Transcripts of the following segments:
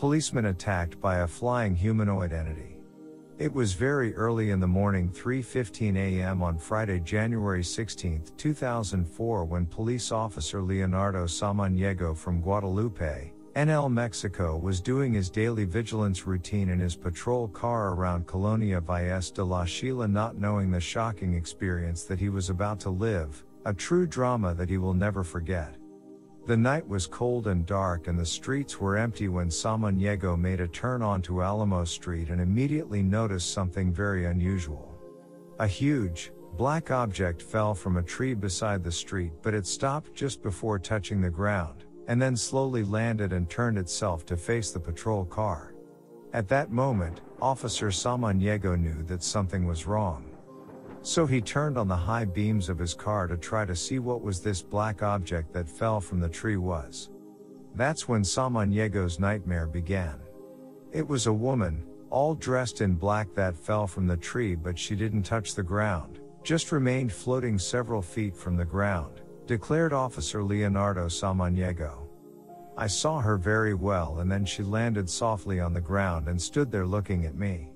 policeman attacked by a flying humanoid entity. It was very early in the morning 3:15 a.m. on Friday, January 16, 2004 when police officer Leonardo Samaniego from Guadalupe, NL Mexico was doing his daily vigilance routine in his patrol car around Colonia Valles de la Silla not knowing the shocking experience that he was about to live, a true drama that he will never forget. The night was cold and dark and the streets were empty when Samaniego made a turn onto Alamo Street and immediately noticed something very unusual. A huge, black object fell from a tree beside the street but it stopped just before touching the ground, and then slowly landed and turned itself to face the patrol car. At that moment, Officer Samaniego knew that something was wrong. So he turned on the high beams of his car to try to see what was this black object that fell from the tree was. That's when Samaniego's nightmare began. It was a woman, all dressed in black that fell from the tree but she didn't touch the ground, just remained floating several feet from the ground, declared Officer Leonardo Samaniego. I saw her very well and then she landed softly on the ground and stood there looking at me.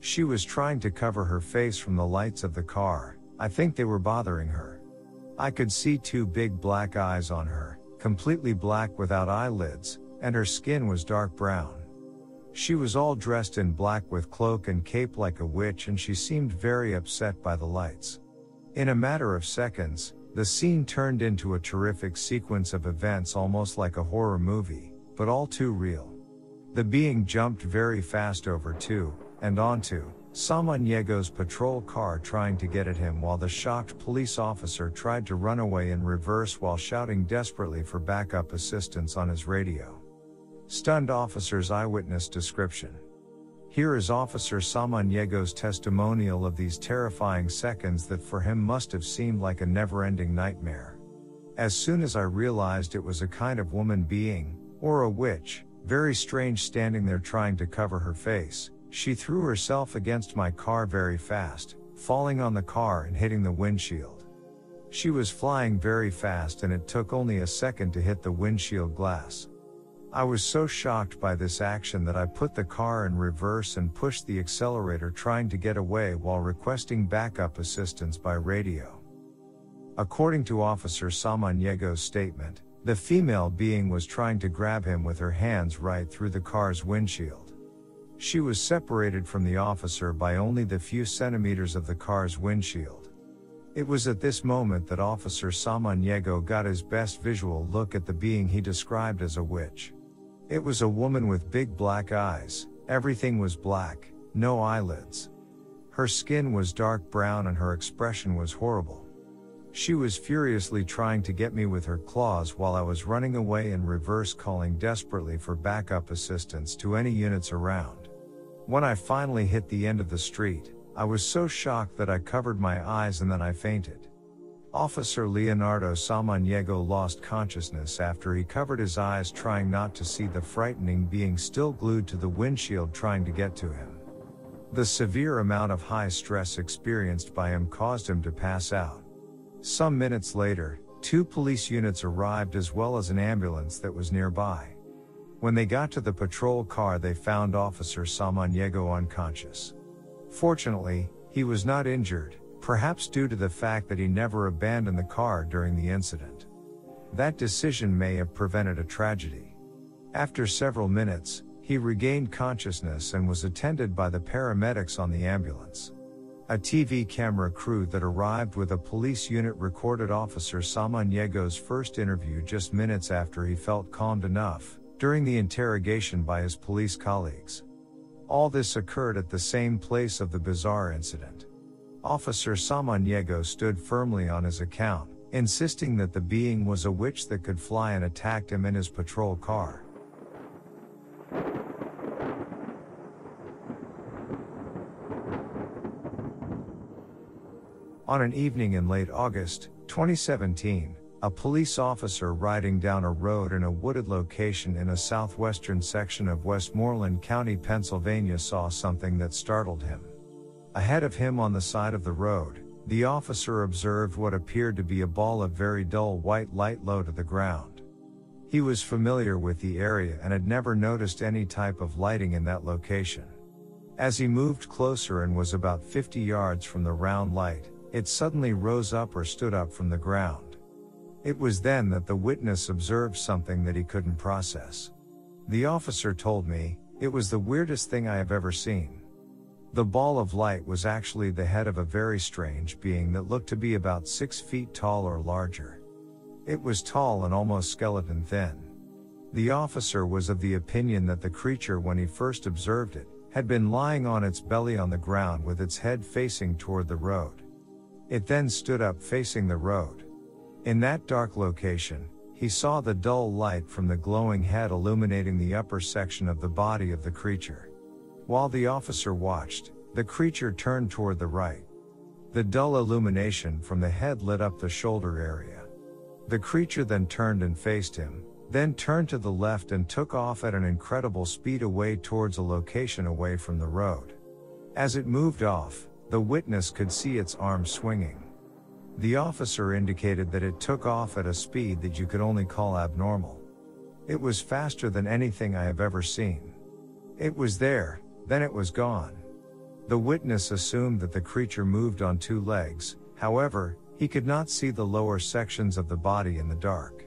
She was trying to cover her face from the lights of the car, I think they were bothering her. I could see two big black eyes on her, completely black without eyelids, and her skin was dark brown. She was all dressed in black with cloak and cape like a witch and she seemed very upset by the lights. In a matter of seconds, the scene turned into a terrific sequence of events almost like a horror movie, but all too real. The being jumped very fast over two, and onto Samaniego's patrol car trying to get at him while the shocked police officer tried to run away in reverse while shouting desperately for backup assistance on his radio. Stunned officer's eyewitness description. Here is Officer Samaniego's testimonial of these terrifying seconds that for him must have seemed like a never ending nightmare. As soon as I realized it was a kind of woman being, or a witch, very strange standing there trying to cover her face, she threw herself against my car very fast, falling on the car and hitting the windshield. She was flying very fast and it took only a second to hit the windshield glass. I was so shocked by this action that I put the car in reverse and pushed the accelerator trying to get away while requesting backup assistance by radio. According to Officer Samaniego's statement, the female being was trying to grab him with her hands right through the car's windshield. She was separated from the officer by only the few centimeters of the car's windshield. It was at this moment that Officer Samaniego got his best visual look at the being he described as a witch. It was a woman with big black eyes, everything was black, no eyelids. Her skin was dark brown and her expression was horrible. She was furiously trying to get me with her claws while I was running away in reverse calling desperately for backup assistance to any units around. When I finally hit the end of the street, I was so shocked that I covered my eyes and then I fainted. Officer Leonardo Samaniego lost consciousness after he covered his eyes trying not to see the frightening being still glued to the windshield trying to get to him. The severe amount of high stress experienced by him caused him to pass out. Some minutes later, two police units arrived as well as an ambulance that was nearby. When they got to the patrol car, they found Officer Samaniego unconscious. Fortunately, he was not injured, perhaps due to the fact that he never abandoned the car during the incident. That decision may have prevented a tragedy. After several minutes, he regained consciousness and was attended by the paramedics on the ambulance. A TV camera crew that arrived with a police unit recorded Officer Samaniego's first interview just minutes after he felt calmed enough, during the interrogation by his police colleagues. All this occurred at the same place of the bizarre incident. Officer Samaniego stood firmly on his account, insisting that the being was a witch that could fly and attacked him in his patrol car. On an evening in late August, 2017, a police officer riding down a road in a wooded location in a southwestern section of Westmoreland County, Pennsylvania saw something that startled him. Ahead of him on the side of the road, the officer observed what appeared to be a ball of very dull white light low to the ground. He was familiar with the area and had never noticed any type of lighting in that location. As he moved closer and was about 50 yards from the round light, it suddenly rose up or stood up from the ground. It was then that the witness observed something that he couldn't process. The officer told me, it was the weirdest thing I have ever seen. The ball of light was actually the head of a very strange being that looked to be about six feet tall or larger. It was tall and almost skeleton thin. The officer was of the opinion that the creature, when he first observed it, had been lying on its belly on the ground with its head facing toward the road. It then stood up facing the road. In that dark location, he saw the dull light from the glowing head illuminating the upper section of the body of the creature. While the officer watched, the creature turned toward the right. The dull illumination from the head lit up the shoulder area. The creature then turned and faced him, then turned to the left and took off at an incredible speed away towards a location away from the road. As it moved off, the witness could see its arms swinging. The officer indicated that it took off at a speed that you could only call abnormal. It was faster than anything I have ever seen. It was there, then it was gone. The witness assumed that the creature moved on two legs, however, he could not see the lower sections of the body in the dark.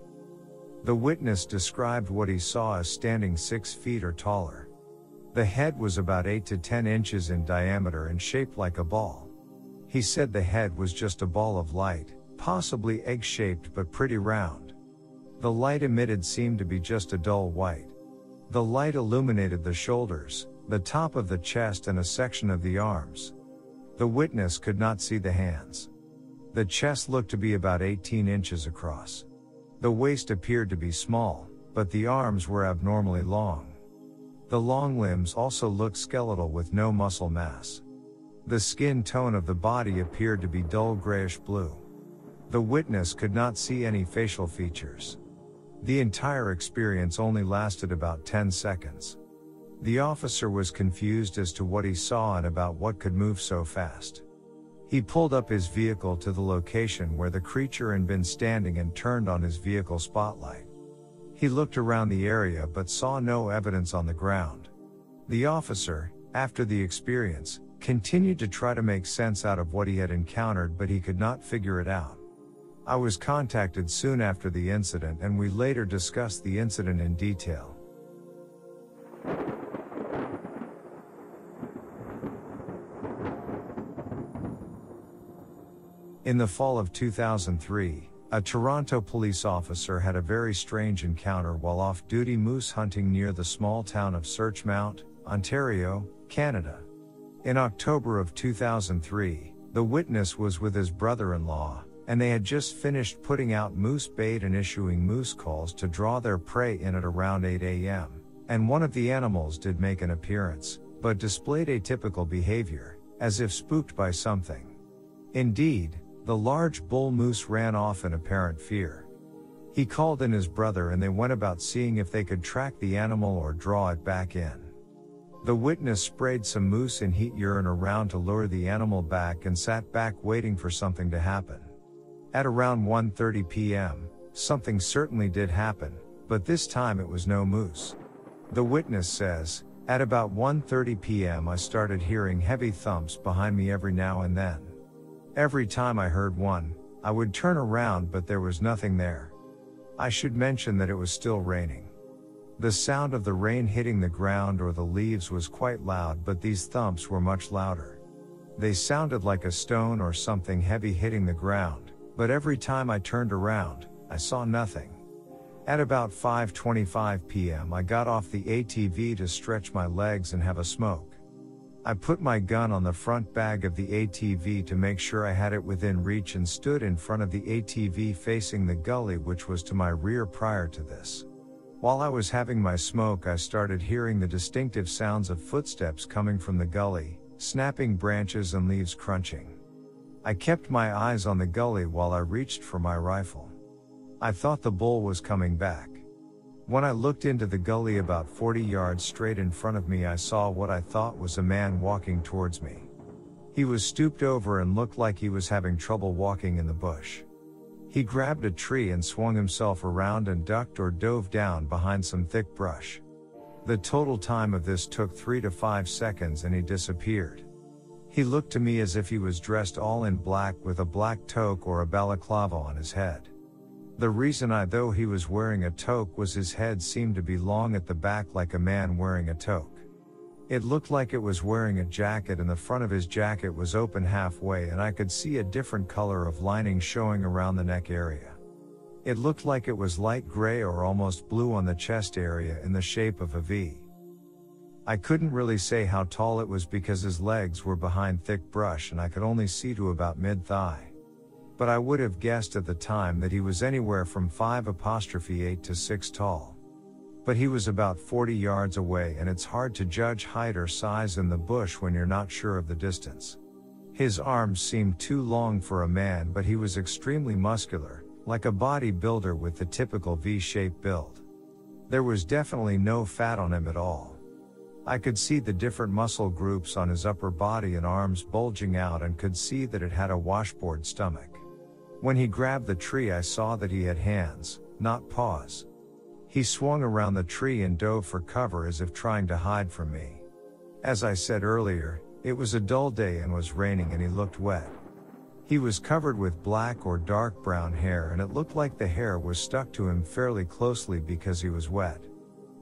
The witness described what he saw as standing six feet or taller. The head was about 8 to 10 inches in diameter and shaped like a ball. He said the head was just a ball of light, possibly egg shaped but pretty round. The light emitted seemed to be just a dull white. The light illuminated the shoulders, the top of the chest, and a section of the arms. The witness could not see the hands. The chest looked to be about 18 inches across. The waist appeared to be small, but the arms were abnormally long. The long limbs also looked skeletal with no muscle mass. The skin tone of the body appeared to be dull grayish blue. The witness could not see any facial features. The entire experience only lasted about 10 seconds. The officer was confused as to what he saw and about what could move so fast. He pulled up his vehicle to the location where the creature had been standing and turned on his vehicle spotlight. He looked around the area but saw no evidence on the ground. The officer, after the experience, continued to try to make sense out of what he had encountered but he could not figure it out. I was contacted soon after the incident and we later discussed the incident in detail. In the fall of 2003, a Toronto police officer had a very strange encounter while off duty moose hunting near the small town of Searchmount, Ontario, Canada. In October of 2003, the witness was with his brother in law, and they had just finished putting out moose bait and issuing moose calls to draw their prey in at around 8 a.m. And one of the animals did make an appearance, but displayed atypical behavior, as if spooked by something. Indeed, the large bull moose ran off in apparent fear. He called in his brother and they went about seeing if they could track the animal or draw it back in. The witness sprayed some moose and heat urine around to lure the animal back and sat back waiting for something to happen. At around 1:30 p.m., something certainly did happen, but this time it was no moose. The witness says, at about 1:30 p.m. I started hearing heavy thumps behind me every now and then. Every time I heard one, I would turn around but there was nothing there. I should mention that it was still raining. The sound of the rain hitting the ground or the leaves was quite loud but these thumps were much louder. They sounded like a stone or something heavy hitting the ground, but every time I turned around, I saw nothing. At about 5:25 p.m. I got off the ATV to stretch my legs and have a smoke. I put my gun on the front bag of the ATV to make sure I had it within reach and stood in front of the ATV facing the gully which was to my rear prior to this. While I was having my smoke, I started hearing the distinctive sounds of footsteps coming from the gully, snapping branches and leaves crunching. I kept my eyes on the gully while I reached for my rifle. I thought the bull was coming back. When I looked into the gully about 40 yards straight in front of me, I saw what I thought was a man walking towards me. He was stooped over and looked like he was having trouble walking in the bush. He grabbed a tree and swung himself around and ducked or dove down behind some thick brush. The total time of this took three to five seconds and he disappeared. He looked to me as if he was dressed all in black with a black toque or a balaclava on his head. The reason I though he was wearing a toque was his head seemed to be long at the back like a man wearing a toque. It looked like it was wearing a jacket and the front of his jacket was open halfway and I could see a different color of lining showing around the neck area. It looked like it was light gray or almost blue on the chest area in the shape of a V. I couldn't really say how tall it was because his legs were behind thick brush and I could only see to about mid thigh but I would have guessed at the time that he was anywhere from 5 apostrophe 8 to 6 tall. But he was about 40 yards away and it's hard to judge height or size in the bush when you're not sure of the distance. His arms seemed too long for a man but he was extremely muscular, like a bodybuilder with the typical V-shaped build. There was definitely no fat on him at all. I could see the different muscle groups on his upper body and arms bulging out and could see that it had a washboard stomach. When he grabbed the tree, I saw that he had hands, not paws. He swung around the tree and dove for cover as if trying to hide from me. As I said earlier, it was a dull day and was raining and he looked wet. He was covered with black or dark brown hair and it looked like the hair was stuck to him fairly closely because he was wet.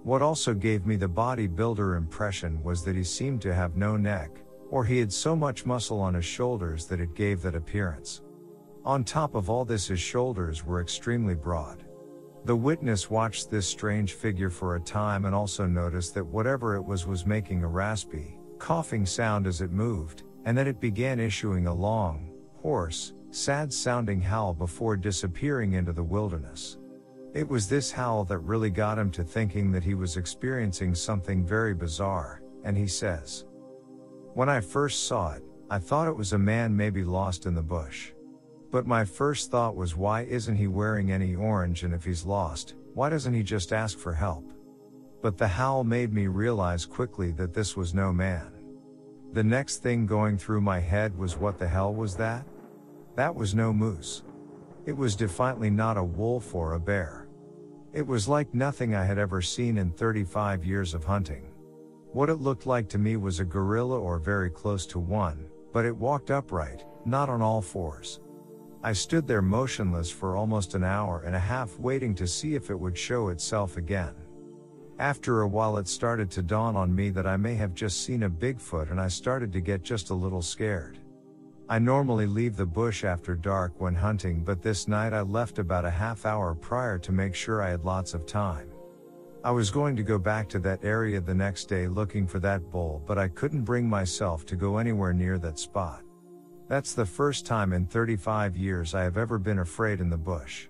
What also gave me the bodybuilder impression was that he seemed to have no neck, or he had so much muscle on his shoulders that it gave that appearance. On top of all this his shoulders were extremely broad. The witness watched this strange figure for a time and also noticed that whatever it was was making a raspy, coughing sound as it moved, and that it began issuing a long, hoarse, sad sounding howl before disappearing into the wilderness. It was this howl that really got him to thinking that he was experiencing something very bizarre, and he says, When I first saw it, I thought it was a man maybe lost in the bush. But my first thought was why isn't he wearing any orange and if he's lost, why doesn't he just ask for help? But the howl made me realize quickly that this was no man. The next thing going through my head was what the hell was that? That was no moose. It was definitely not a wolf or a bear. It was like nothing I had ever seen in 35 years of hunting. What it looked like to me was a gorilla or very close to one, but it walked upright, not on all fours. I stood there motionless for almost an hour and a half waiting to see if it would show itself again. After a while it started to dawn on me that I may have just seen a Bigfoot and I started to get just a little scared. I normally leave the bush after dark when hunting but this night I left about a half hour prior to make sure I had lots of time. I was going to go back to that area the next day looking for that bull but I couldn't bring myself to go anywhere near that spot. That's the first time in 35 years I have ever been afraid in the bush.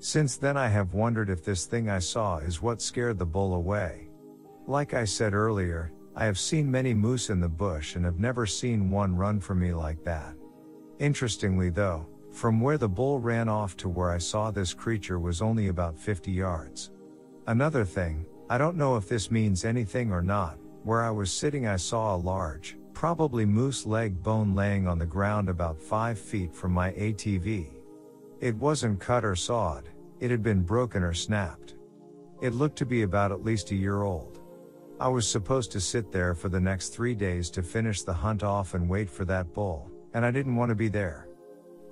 Since then I have wondered if this thing I saw is what scared the bull away. Like I said earlier, I have seen many moose in the bush and have never seen one run from me like that. Interestingly though, from where the bull ran off to where I saw this creature was only about 50 yards. Another thing, I don't know if this means anything or not, where I was sitting I saw a large, probably moose leg bone laying on the ground about 5 feet from my ATV. It wasn't cut or sawed, it had been broken or snapped. It looked to be about at least a year old. I was supposed to sit there for the next three days to finish the hunt off and wait for that bull, and I didn't want to be there.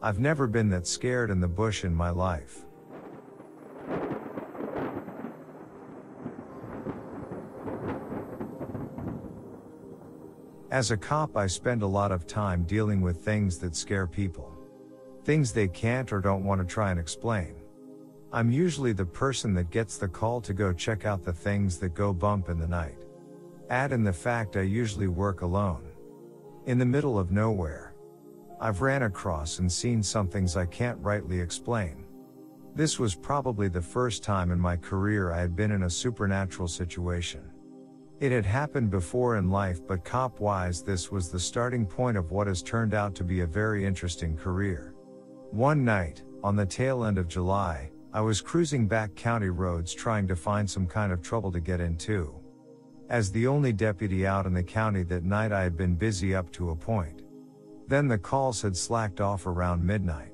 I've never been that scared in the bush in my life. As a cop, I spend a lot of time dealing with things that scare people. Things they can't or don't want to try and explain. I'm usually the person that gets the call to go check out the things that go bump in the night. Add in the fact I usually work alone. In the middle of nowhere. I've ran across and seen some things I can't rightly explain. This was probably the first time in my career I had been in a supernatural situation. It had happened before in life, but cop wise, this was the starting point of what has turned out to be a very interesting career. One night, on the tail end of July, I was cruising back county roads trying to find some kind of trouble to get into. As the only deputy out in the county that night, I had been busy up to a point. Then the calls had slacked off around midnight.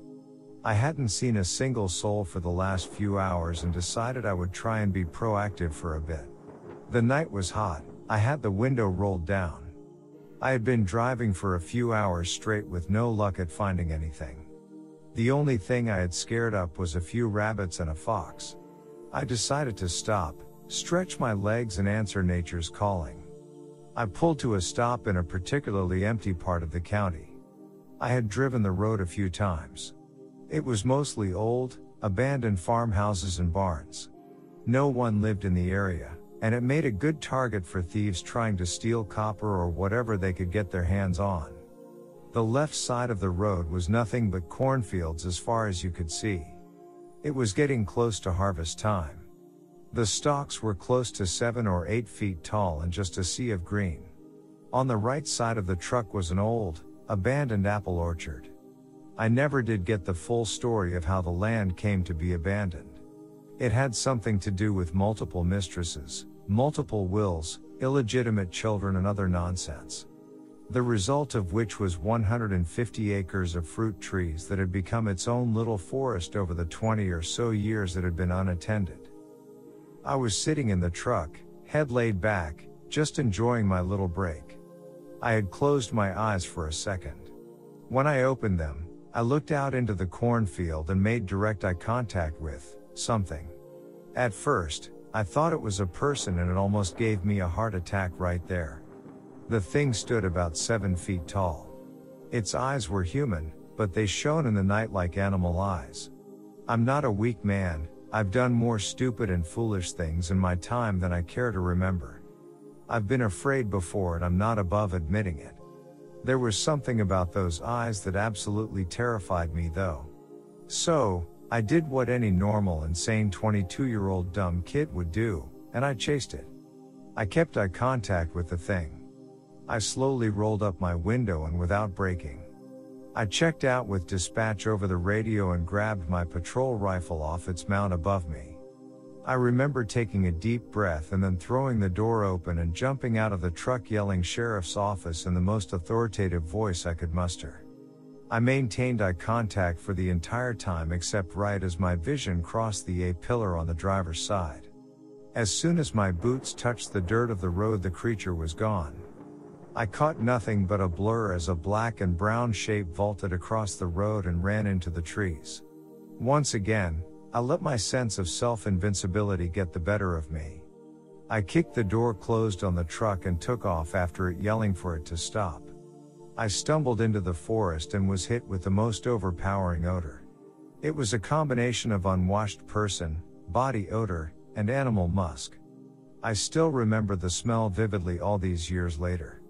I hadn't seen a single soul for the last few hours and decided I would try and be proactive for a bit. The night was hot, I had the window rolled down. I had been driving for a few hours straight with no luck at finding anything. The only thing I had scared up was a few rabbits and a fox. I decided to stop, stretch my legs and answer nature's calling. I pulled to a stop in a particularly empty part of the county. I had driven the road a few times. It was mostly old, abandoned farmhouses and barns. No one lived in the area, and it made a good target for thieves trying to steal copper or whatever they could get their hands on. The left side of the road was nothing but cornfields as far as you could see. It was getting close to harvest time. The stalks were close to seven or eight feet tall and just a sea of green. On the right side of the truck was an old, abandoned apple orchard. I never did get the full story of how the land came to be abandoned. It had something to do with multiple mistresses, multiple wills, illegitimate children and other nonsense. The result of which was 150 acres of fruit trees that had become its own little forest over the 20 or so years it had been unattended. I was sitting in the truck, head laid back, just enjoying my little break. I had closed my eyes for a second. When I opened them, I looked out into the cornfield and made direct eye contact with something. At first, I thought it was a person and it almost gave me a heart attack right there. The thing stood about seven feet tall. Its eyes were human, but they shone in the night like animal eyes. I'm not a weak man, I've done more stupid and foolish things in my time than I care to remember. I've been afraid before and I'm not above admitting it. There was something about those eyes that absolutely terrified me though. So, I did what any normal and sane 22 year old dumb kid would do, and I chased it. I kept eye contact with the thing. I slowly rolled up my window and without braking. I checked out with dispatch over the radio and grabbed my patrol rifle off its mount above me. I remember taking a deep breath and then throwing the door open and jumping out of the truck yelling sheriff's office in the most authoritative voice I could muster. I maintained eye contact for the entire time except right as my vision crossed the A pillar on the driver's side. As soon as my boots touched the dirt of the road the creature was gone. I caught nothing but a blur as a black and brown shape vaulted across the road and ran into the trees. Once again, I let my sense of self-invincibility get the better of me. I kicked the door closed on the truck and took off after it yelling for it to stop. I stumbled into the forest and was hit with the most overpowering odor. It was a combination of unwashed person, body odor, and animal musk. I still remember the smell vividly all these years later.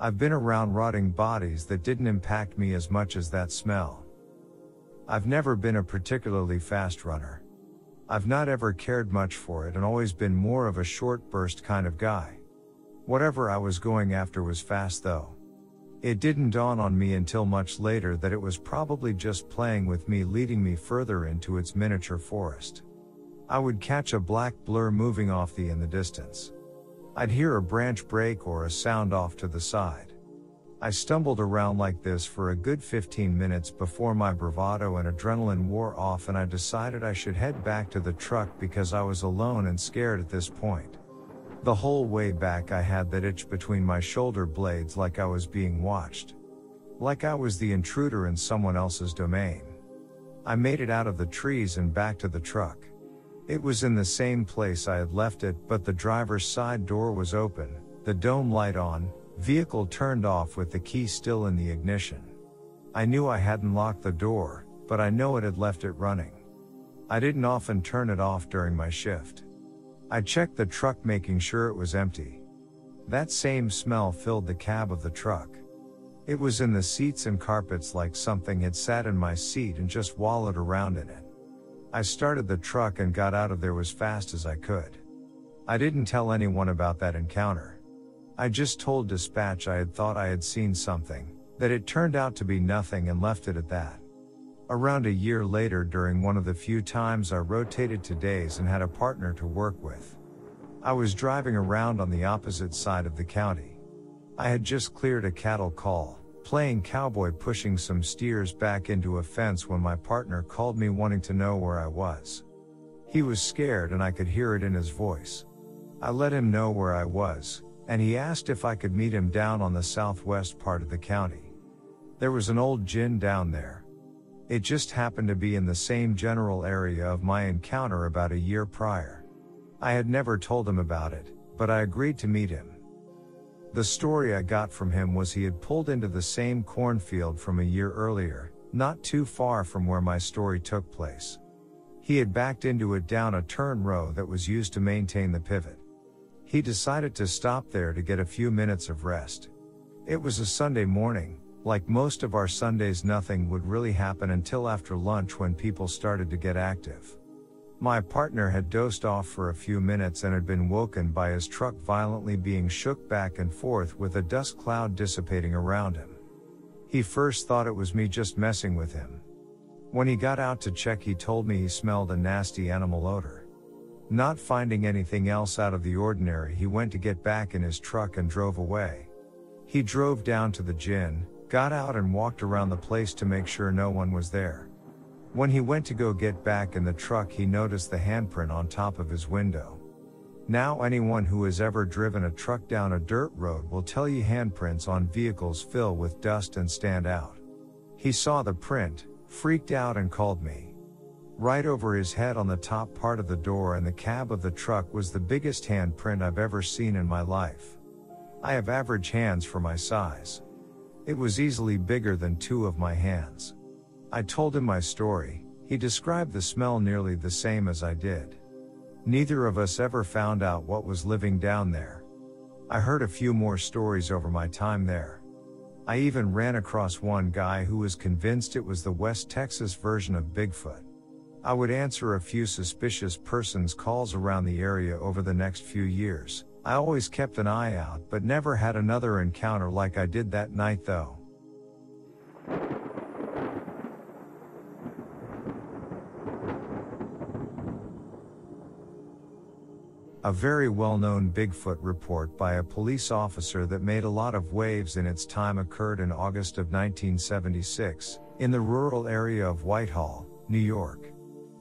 I've been around rotting bodies that didn't impact me as much as that smell. I've never been a particularly fast runner. I've not ever cared much for it and always been more of a short burst kind of guy. Whatever I was going after was fast though. It didn't dawn on me until much later that it was probably just playing with me leading me further into its miniature forest. I would catch a black blur moving off the in the distance. I'd hear a branch break or a sound off to the side. I stumbled around like this for a good 15 minutes before my bravado and adrenaline wore off and I decided I should head back to the truck because I was alone and scared at this point. The whole way back I had that itch between my shoulder blades like I was being watched. Like I was the intruder in someone else's domain. I made it out of the trees and back to the truck. It was in the same place I had left it, but the driver's side door was open, the dome light on, Vehicle turned off with the key still in the ignition. I knew I hadn't locked the door, but I know it had left it running. I didn't often turn it off during my shift. I checked the truck making sure it was empty. That same smell filled the cab of the truck. It was in the seats and carpets like something had sat in my seat and just wallowed around in it. I started the truck and got out of there as fast as I could. I didn't tell anyone about that encounter. I just told dispatch I had thought I had seen something, that it turned out to be nothing and left it at that. Around a year later during one of the few times I rotated to days and had a partner to work with. I was driving around on the opposite side of the county. I had just cleared a cattle call, playing cowboy pushing some steers back into a fence when my partner called me wanting to know where I was. He was scared and I could hear it in his voice. I let him know where I was, and he asked if I could meet him down on the southwest part of the county. There was an old gin down there. It just happened to be in the same general area of my encounter about a year prior. I had never told him about it, but I agreed to meet him. The story I got from him was he had pulled into the same cornfield from a year earlier, not too far from where my story took place. He had backed into it down a turn row that was used to maintain the pivot. He decided to stop there to get a few minutes of rest. It was a Sunday morning, like most of our Sundays, nothing would really happen until after lunch when people started to get active. My partner had dozed off for a few minutes and had been woken by his truck violently being shook back and forth with a dust cloud dissipating around him. He first thought it was me just messing with him. When he got out to check, he told me he smelled a nasty animal odor. Not finding anything else out of the ordinary, he went to get back in his truck and drove away. He drove down to the gin, got out and walked around the place to make sure no one was there. When he went to go get back in the truck, he noticed the handprint on top of his window. Now, anyone who has ever driven a truck down a dirt road will tell you handprints on vehicles fill with dust and stand out. He saw the print, freaked out, and called me. Right over his head on the top part of the door and the cab of the truck was the biggest handprint I've ever seen in my life. I have average hands for my size. It was easily bigger than two of my hands. I told him my story, he described the smell nearly the same as I did. Neither of us ever found out what was living down there. I heard a few more stories over my time there. I even ran across one guy who was convinced it was the West Texas version of Bigfoot. I would answer a few suspicious persons' calls around the area over the next few years. I always kept an eye out but never had another encounter like I did that night though. a very well-known Bigfoot report by a police officer that made a lot of waves in its time occurred in August of 1976, in the rural area of Whitehall, New York.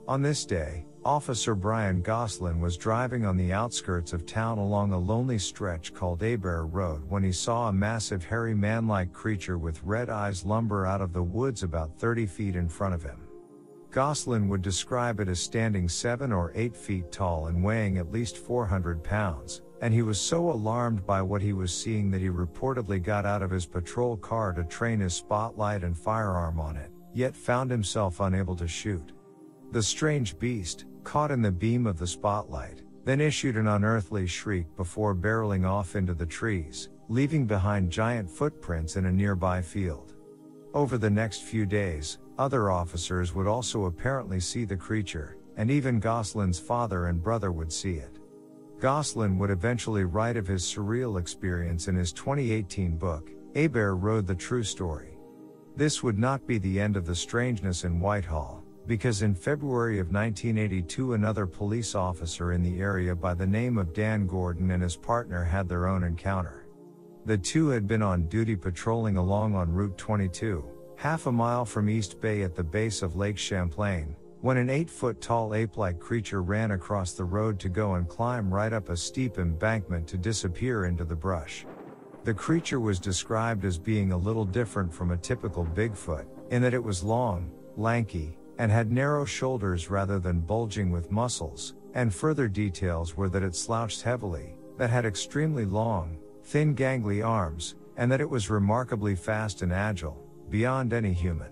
On this day, Officer Brian Goslin was driving on the outskirts of town along a lonely stretch called Abair Road when he saw a massive hairy man-like creature with red eyes lumber out of the woods about 30 feet in front of him. Goslin would describe it as standing 7 or 8 feet tall and weighing at least 400 pounds, and he was so alarmed by what he was seeing that he reportedly got out of his patrol car to train his spotlight and firearm on it, yet found himself unable to shoot. The strange beast, caught in the beam of the spotlight, then issued an unearthly shriek before barreling off into the trees, leaving behind giant footprints in a nearby field. Over the next few days, other officers would also apparently see the creature, and even Goslin's father and brother would see it. Goslin would eventually write of his surreal experience in his 2018 book, Abair Road The True Story. This would not be the end of the strangeness in Whitehall, because in February of 1982 another police officer in the area by the name of Dan Gordon and his partner had their own encounter. The two had been on duty patrolling along on Route 22, half a mile from East Bay at the base of Lake Champlain, when an 8 foot tall ape like creature ran across the road to go and climb right up a steep embankment to disappear into the brush. The creature was described as being a little different from a typical Bigfoot, in that it was long, lanky, and had narrow shoulders rather than bulging with muscles, and further details were that it slouched heavily, that had extremely long, thin gangly arms, and that it was remarkably fast and agile beyond any human.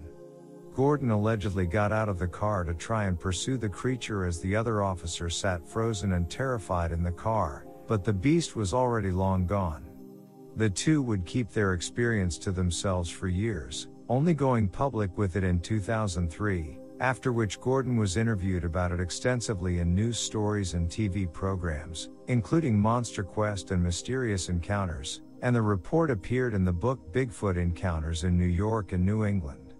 Gordon allegedly got out of the car to try and pursue the creature as the other officer sat frozen and terrified in the car, but the beast was already long gone. The two would keep their experience to themselves for years, only going public with it in 2003, after which Gordon was interviewed about it extensively in news stories and TV programs, including Monster Quest and Mysterious Encounters, and the report appeared in the book Bigfoot Encounters in New York and New England.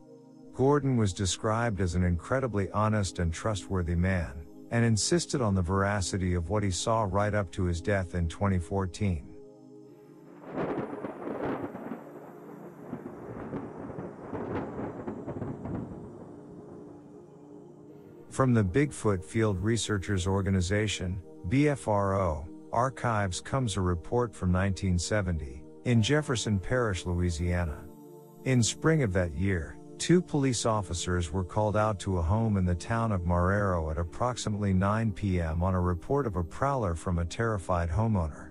Gordon was described as an incredibly honest and trustworthy man, and insisted on the veracity of what he saw right up to his death in 2014. From the Bigfoot Field Researchers Organization, BFRO, archives comes a report from 1970, in Jefferson Parish, Louisiana. In spring of that year, two police officers were called out to a home in the town of Marrero at approximately 9 p.m. on a report of a prowler from a terrified homeowner.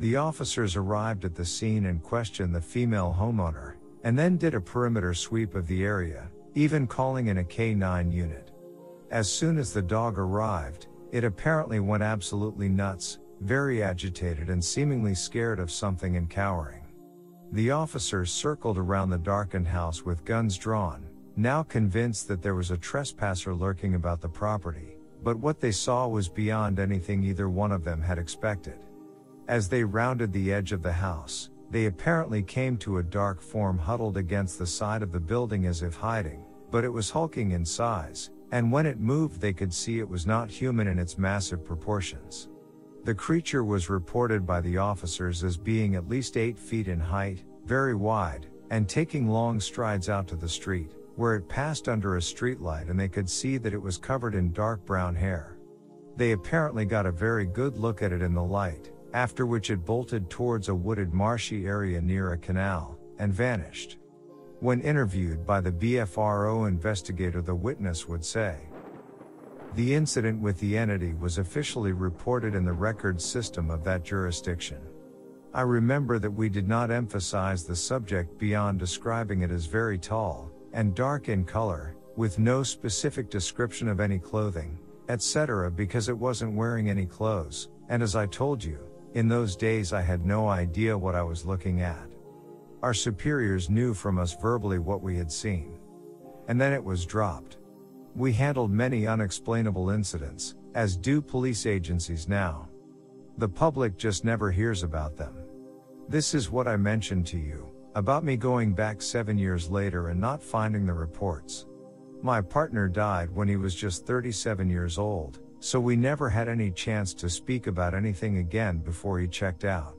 The officers arrived at the scene and questioned the female homeowner, and then did a perimeter sweep of the area, even calling in a K9 unit. As soon as the dog arrived, it apparently went absolutely nuts, very agitated and seemingly scared of something and cowering. The officers circled around the darkened house with guns drawn, now convinced that there was a trespasser lurking about the property, but what they saw was beyond anything either one of them had expected. As they rounded the edge of the house, they apparently came to a dark form huddled against the side of the building as if hiding, but it was hulking in size, and when it moved they could see it was not human in its massive proportions. The creature was reported by the officers as being at least 8 feet in height, very wide, and taking long strides out to the street, where it passed under a streetlight and they could see that it was covered in dark brown hair. They apparently got a very good look at it in the light, after which it bolted towards a wooded marshy area near a canal, and vanished. When interviewed by the BFRO investigator, the witness would say, the incident with the entity was officially reported in the records system of that jurisdiction. I remember that we did not emphasize the subject beyond describing it as very tall and dark in color, with no specific description of any clothing, etc., because it wasn't wearing any clothes, and as I told you, in those days I had no idea what I was looking at. Our superiors knew from us verbally what we had seen. And then it was dropped. We handled many unexplainable incidents, as do police agencies now. The public just never hears about them. This is what I mentioned to you, about me going back seven years later and not finding the reports. My partner died when he was just 37 years old, so we never had any chance to speak about anything again before he checked out.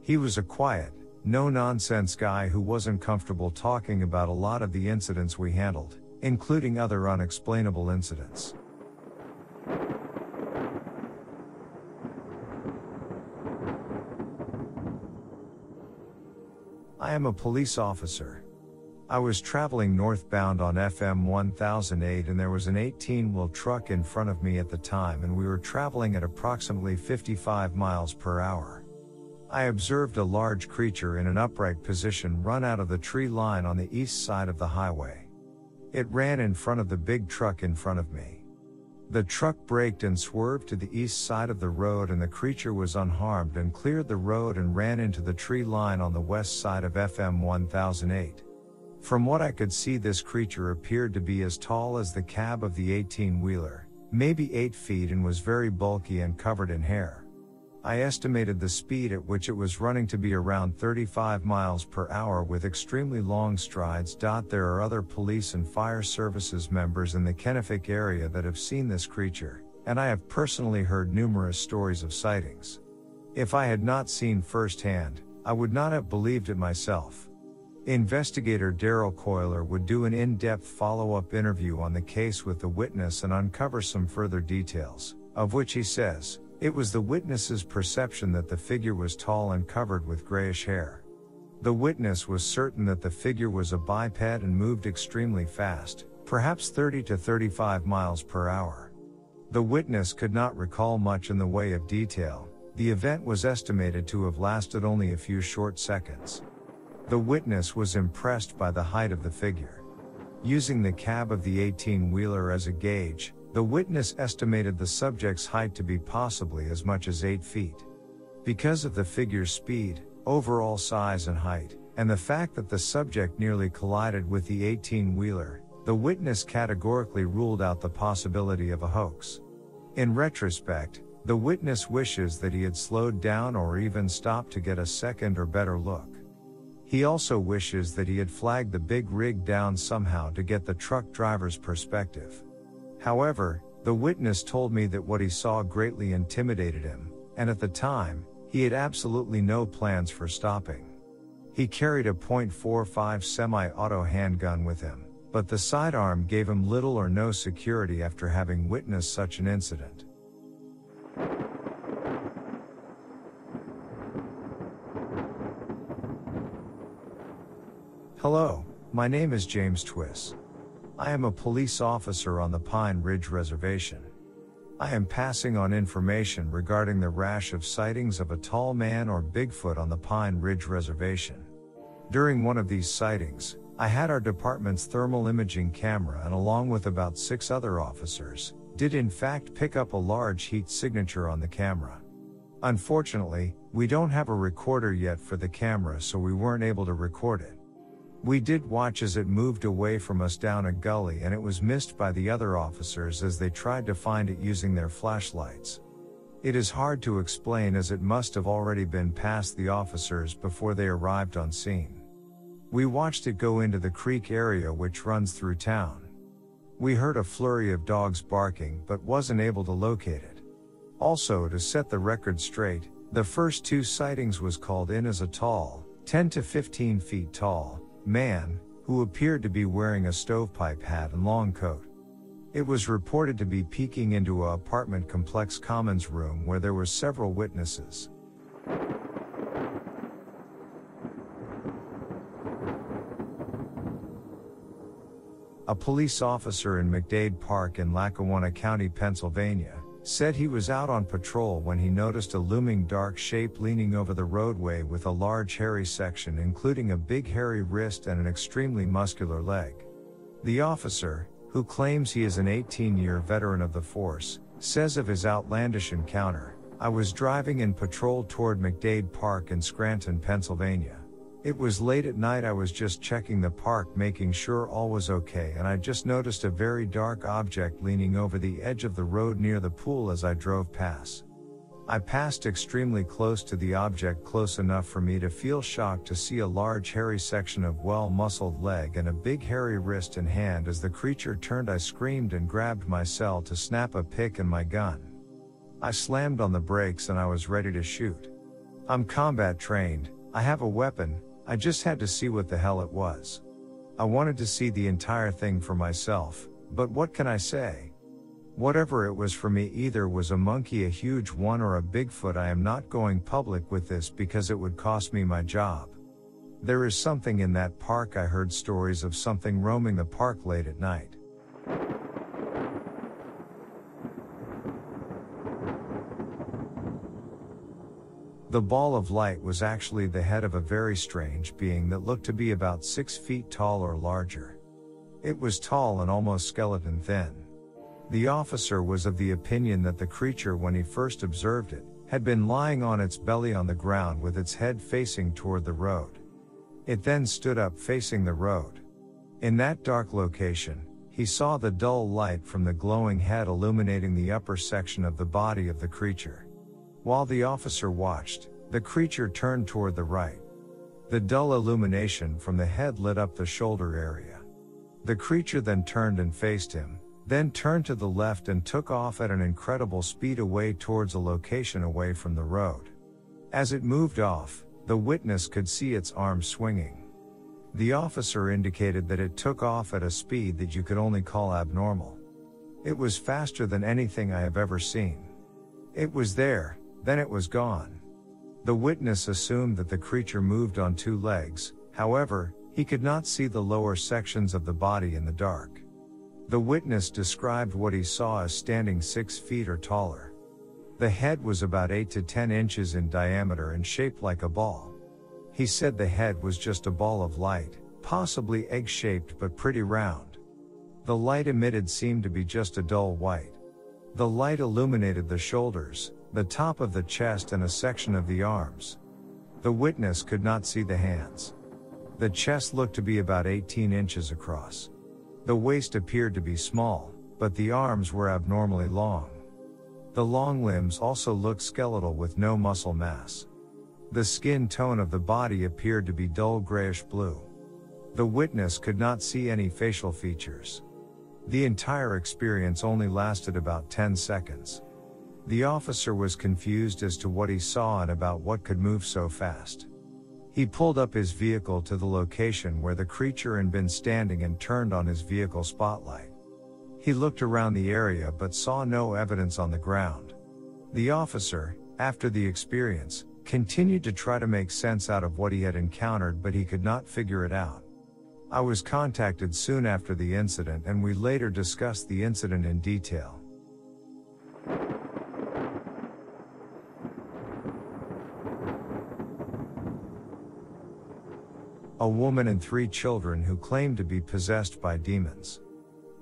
He was a quiet, no nonsense guy who wasn't comfortable talking about a lot of the incidents we handled including other unexplainable incidents. I am a police officer. I was traveling northbound on FM 1008 and there was an 18 wheel truck in front of me at the time and we were traveling at approximately 55 miles per hour. I observed a large creature in an upright position run out of the tree line on the east side of the highway. It ran in front of the big truck in front of me. The truck braked and swerved to the east side of the road and the creature was unharmed and cleared the road and ran into the tree line on the west side of FM 1008. From what I could see this creature appeared to be as tall as the cab of the 18 wheeler, maybe 8 feet and was very bulky and covered in hair. I estimated the speed at which it was running to be around 35 miles per hour with extremely long strides. There are other police and fire services members in the Kenefick area that have seen this creature, and I have personally heard numerous stories of sightings. If I had not seen firsthand, I would not have believed it myself. Investigator Daryl Colyer would do an in-depth follow-up interview on the case with the witness and uncover some further details, of which he says, it was the witness's perception that the figure was tall and covered with grayish hair. The witness was certain that the figure was a biped and moved extremely fast, perhaps 30 to 35 miles per hour. The witness could not recall much in the way of detail, the event was estimated to have lasted only a few short seconds. The witness was impressed by the height of the figure. Using the cab of the 18 wheeler as a gauge, the witness estimated the subject's height to be possibly as much as 8 feet. Because of the figure's speed, overall size and height, and the fact that the subject nearly collided with the 18 wheeler, the witness categorically ruled out the possibility of a hoax. In retrospect, the witness wishes that he had slowed down or even stopped to get a second or better look. He also wishes that he had flagged the big rig down somehow to get the truck driver's perspective. However, the witness told me that what he saw greatly intimidated him, and at the time, he had absolutely no plans for stopping. He carried a .45 semi-auto handgun with him, but the sidearm gave him little or no security after having witnessed such an incident. Hello, my name is James Twiss. I am a police officer on the Pine Ridge Reservation. I am passing on information regarding the rash of sightings of a tall man or Bigfoot on the Pine Ridge Reservation. During one of these sightings, I had our department's thermal imaging camera and along with about six other officers, did in fact pick up a large heat signature on the camera. Unfortunately, we don't have a recorder yet for the camera so we weren't able to record it. We did watch as it moved away from us down a gully and it was missed by the other officers as they tried to find it using their flashlights. It is hard to explain as it must have already been past the officers before they arrived on scene. We watched it go into the creek area which runs through town. We heard a flurry of dogs barking but wasn't able to locate it. Also to set the record straight, the first two sightings was called in as a tall, 10 to 15 feet tall, man, who appeared to be wearing a stovepipe hat and long coat. It was reported to be peeking into a apartment complex commons room where there were several witnesses. A police officer in McDade Park in Lackawanna County, Pennsylvania, said he was out on patrol when he noticed a looming dark shape leaning over the roadway with a large hairy section including a big hairy wrist and an extremely muscular leg. The officer, who claims he is an 18-year veteran of the force, says of his outlandish encounter, I was driving in patrol toward McDade Park in Scranton, Pennsylvania. It was late at night I was just checking the park making sure all was okay and I just noticed a very dark object leaning over the edge of the road near the pool as I drove past. I passed extremely close to the object close enough for me to feel shocked to see a large hairy section of well-muscled leg and a big hairy wrist and hand as the creature turned I screamed and grabbed my cell to snap a pick and my gun. I slammed on the brakes and I was ready to shoot. I'm combat trained, I have a weapon, I just had to see what the hell it was. I wanted to see the entire thing for myself, but what can I say? Whatever it was for me either was a monkey a huge one or a Bigfoot I am not going public with this because it would cost me my job. There is something in that park I heard stories of something roaming the park late at night. The ball of light was actually the head of a very strange being that looked to be about six feet tall or larger. It was tall and almost skeleton thin. The officer was of the opinion that the creature, when he first observed it, had been lying on its belly on the ground with its head facing toward the road. It then stood up facing the road. In that dark location, he saw the dull light from the glowing head illuminating the upper section of the body of the creature. While the officer watched, the creature turned toward the right. The dull illumination from the head lit up the shoulder area. The creature then turned and faced him, then turned to the left and took off at an incredible speed away towards a location away from the road. As it moved off, the witness could see its arms swinging. The officer indicated that it took off at a speed that you could only call abnormal. It was faster than anything I have ever seen. It was there, then it was gone. The witness assumed that the creature moved on two legs, however, he could not see the lower sections of the body in the dark. The witness described what he saw as standing six feet or taller. The head was about 8 to 10 inches in diameter and shaped like a ball. He said the head was just a ball of light, possibly egg shaped but pretty round. The light emitted seemed to be just a dull white. The light illuminated the shoulders, the top of the chest and a section of the arms. The witness could not see the hands. The chest looked to be about 18 inches across. The waist appeared to be small, but the arms were abnormally long. The long limbs also looked skeletal with no muscle mass. The skin tone of the body appeared to be dull grayish blue. The witness could not see any facial features. The entire experience only lasted about 10 seconds. The officer was confused as to what he saw and about what could move so fast. He pulled up his vehicle to the location where the creature had been standing and turned on his vehicle spotlight. He looked around the area but saw no evidence on the ground. The officer, after the experience, continued to try to make sense out of what he had encountered but he could not figure it out. I was contacted soon after the incident and we later discussed the incident in detail. A woman and three children who claimed to be possessed by demons.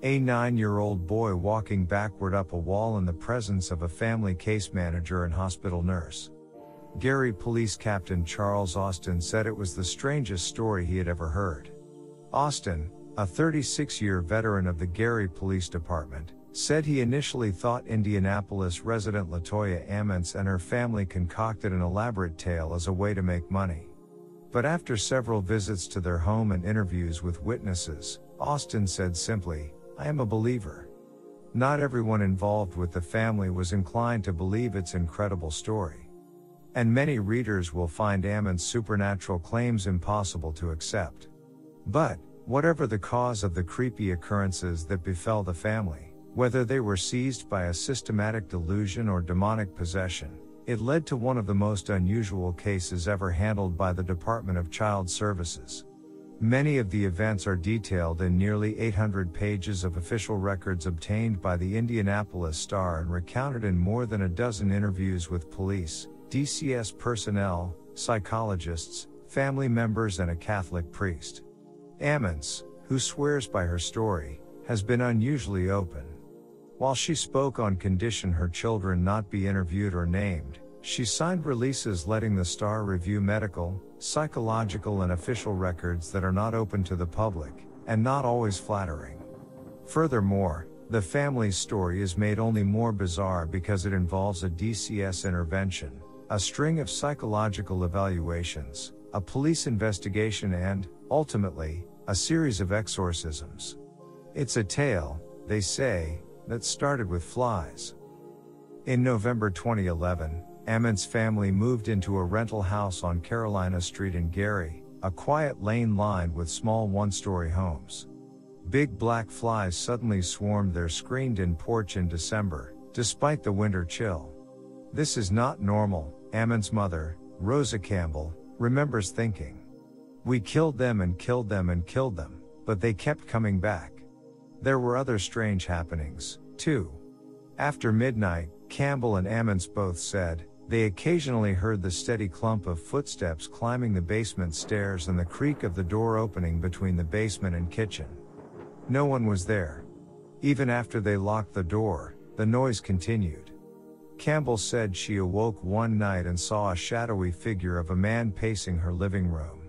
A nine year old boy walking backward up a wall in the presence of a family case manager and hospital nurse. Gary Police Captain Charles Austin said it was the strangest story he had ever heard. Austin, a 36 year veteran of the Gary Police Department, said he initially thought Indianapolis resident Latoya Ammons and her family concocted an elaborate tale as a way to make money. But after several visits to their home and interviews with witnesses, Austin said simply, I am a believer. Not everyone involved with the family was inclined to believe its incredible story. And many readers will find Ammons' supernatural claims impossible to accept. But, whatever the cause of the creepy occurrences that befell the family, whether they were seized by a systematic delusion or demonic possession, it led to one of the most unusual cases ever handled by the Department of Child Services. Many of the events are detailed in nearly 800 pages of official records obtained by the Indianapolis Star and recounted in more than a dozen interviews with police, DCS personnel, psychologists, family members, and a Catholic priest. Ammons, who swears by her story, has been unusually open. While she spoke on condition her children not be interviewed or named, she signed releases letting the Star review medical, psychological, and official records that are not open to the public, and not always flattering. Furthermore, the family's story is made only more bizarre because it involves a DCS intervention, a string of psychological evaluations, a police investigation, and, ultimately, a series of exorcisms. It's a tale, they say, that started with flies. In November 2011, Ammons' family moved into a rental house on Carolina Street in Gary, a quiet lane lined with small one story homes. Big black flies suddenly swarmed their screened in porch in December, despite the winter chill. This is not normal, Ammons' mother, Rosa Campbell, remembers thinking. We killed them and killed them and killed them, but they kept coming back. There were other strange happenings, too. After midnight, Campbell and Ammons both said, they occasionally heard the steady clump of footsteps climbing the basement stairs and the creak of the door opening between the basement and kitchen. No one was there. Even after they locked the door, the noise continued. Campbell said she awoke one night and saw a shadowy figure of a man pacing her living room.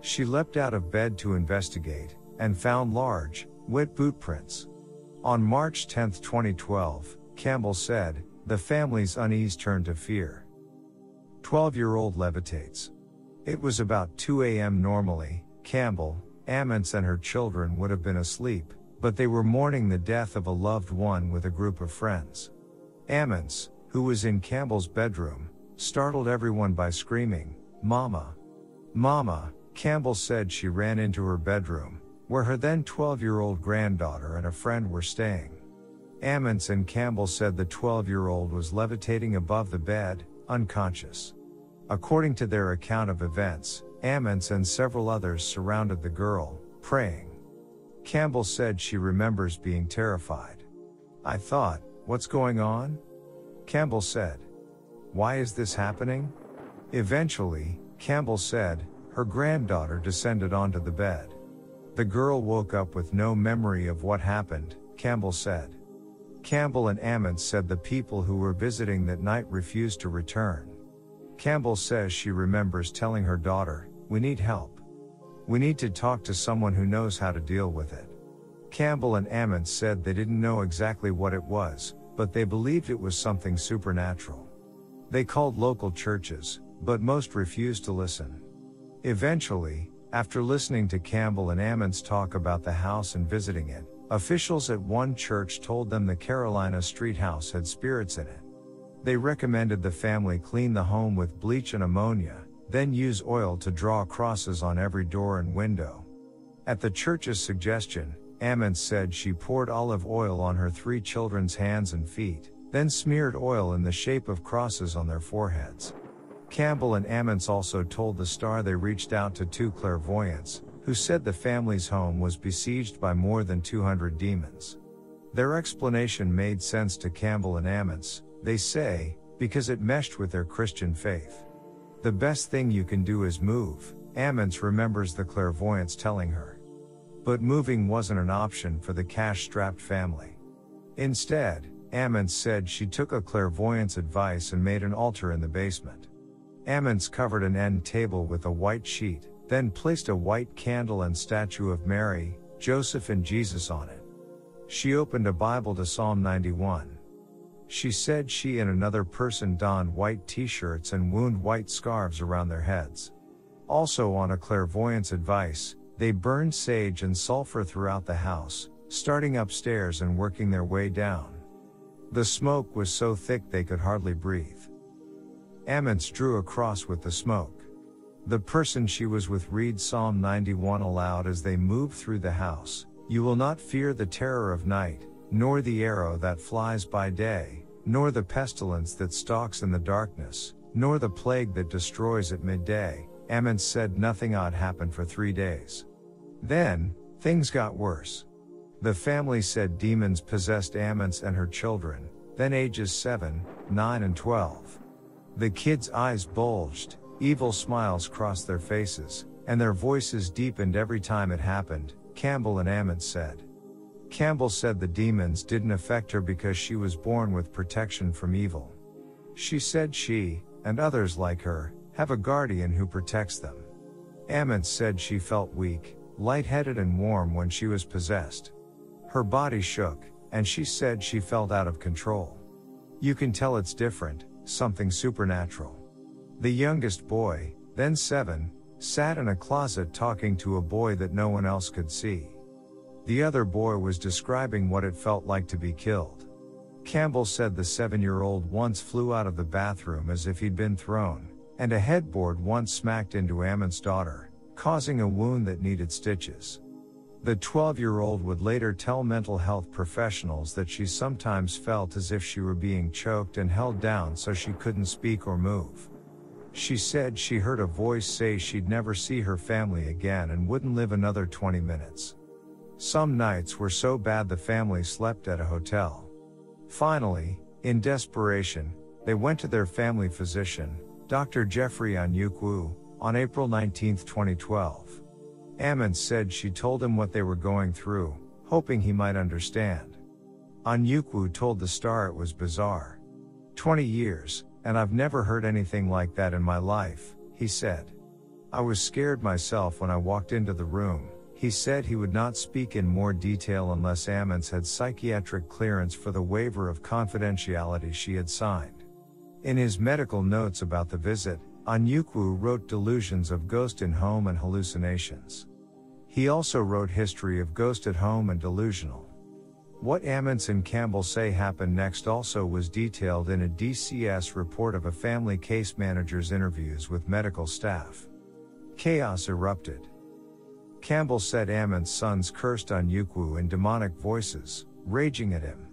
She leapt out of bed to investigate, and found large, wet boot prints. On March 10, 2012, Campbell said, the family's unease turned to fear. 12 year old levitates. It was about 2 a.m. normally, Campbell, Ammons and her children would have been asleep, but they were mourning the death of a loved one with a group of friends. Ammons, who was in Campbell's bedroom, startled everyone by screaming, Mama! Mama! Campbell said she ran into her bedroom, where her then 12 year old granddaughter and a friend were staying. And Campbell said the 12 year old was levitating above the bed, unconscious. According to their account of events, Ammons and several others surrounded the girl, praying. Campbell said she remembers being terrified. I thought, what's going on? Campbell said. Why is this happening? Eventually, Campbell said, her granddaughter descended onto the bed. The girl woke up with no memory of what happened, Campbell said. Campbell and Ammons said the people who were visiting that night refused to return. Campbell says she remembers telling her daughter, We need help. We need to talk to someone who knows how to deal with it. Campbell and Ammons said they didn't know exactly what it was, but they believed it was something supernatural. They called local churches, but most refused to listen. Eventually, after listening to Campbell and Ammons talk about the house and visiting it, Officials at one church told them the Carolina Street house had spirits in it. They recommended the family clean the home with bleach and ammonia, then use oil to draw crosses on every door and window. At the church's suggestion, Ammons said she poured olive oil on her three children's hands and feet, then smeared oil in the shape of crosses on their foreheads. Campbell and Ammons also told the Star they reached out to two clairvoyants, who said the family's home was besieged by more than 200 demons. Their explanation made sense to Campbell and Ammons, they say, because it meshed with their Christian faith. The best thing you can do is move, Ammons remembers the clairvoyants telling her. But moving wasn't an option for the cash strapped family. Instead, Ammons said she took a clairvoyant's advice and made an altar in the basement. Ammons covered an end table with a white sheet, then placed a white candle and statue of Mary, Joseph, and Jesus on it. She opened a Bible to Psalm 91. She said she and another person donned white t shirts and wound white scarves around their heads. Also, on a clairvoyant's advice, they burned sage and sulfur throughout the house, starting upstairs and working their way down. The smoke was so thick they could hardly breathe. Ammons drew a cross with the smoke. The person she was with read Psalm 91 aloud as they moved through the house. You will not fear the terror of night, nor the arrow that flies by day, nor the pestilence that stalks in the darkness, nor the plague that destroys at midday. Ammons said nothing odd happened for three days. Then, things got worse. The family said demons possessed Ammons and her children, then ages 7, 9 and 12. The kids' eyes bulged, evil smiles crossed their faces, and their voices deepened every time it happened, Campbell and Ammons said. Campbell said the demons didn't affect her because she was born with protection from evil. She said she, and others like her, have a guardian who protects them. Ammons said she felt weak, lightheaded and warm when she was possessed. Her body shook, and she said she felt out of control. You can tell it's different, something supernatural. The youngest boy, then seven, sat in a closet talking to a boy that no one else could see. The other boy was describing what it felt like to be killed. Campbell said the seven year old once flew out of the bathroom as if he'd been thrown, and a headboard once smacked into Ammons' daughter, causing a wound that needed stitches. The 12 year old would later tell mental health professionals that she sometimes felt as if she were being choked and held down so she couldn't speak or move. She said she heard a voice say she'd never see her family again and wouldn't live another 20 minutes. Some nights were so bad the family slept at a hotel. Finally, in desperation, they went to their family physician, Dr. Geoffrey Onyeukwu, on April 19, 2012. Ammons said she told him what they were going through, hoping he might understand. Onyeukwu told the star it was bizarre. 20 years, and I've never heard anything like that in my life, he said. I was scared myself when I walked into the room. He said he would not speak in more detail unless Ammons had psychiatric clearance for the waiver of confidentiality she had signed. In his medical notes about the visit, Onyeukwu wrote delusions of ghost in home and hallucinations. He also wrote History of Ghost at Home and Delusional. What and Campbell say happened next also was detailed in a DCS report of a family case manager's interviews with medical staff. Chaos erupted. Campbell said Ammons' sons cursed Onyeukwu in demonic voices, raging at him.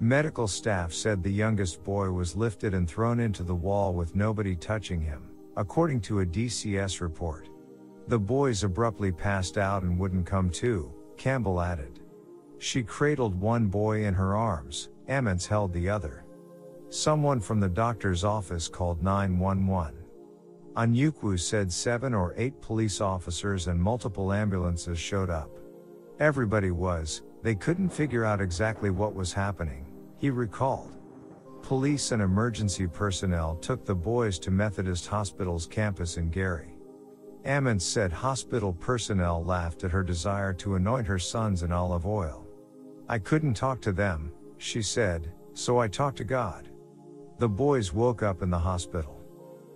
Medical staff said the youngest boy was lifted and thrown into the wall with nobody touching him, according to a DCS report. The boys abruptly passed out and wouldn't come to, Campbell added. She cradled one boy in her arms, Ammons held the other. Someone from the doctor's office called 911. Onyeukwu said seven or eight police officers and multiple ambulances showed up. Everybody was, they couldn't figure out exactly what was happening, he recalled. Police and emergency personnel took the boys to Methodist Hospital's campus in Gary. Ammons said hospital personnel laughed at her desire to anoint her sons in olive oil. I couldn't talk to them, she said, so I talked to God. The boys woke up in the hospital.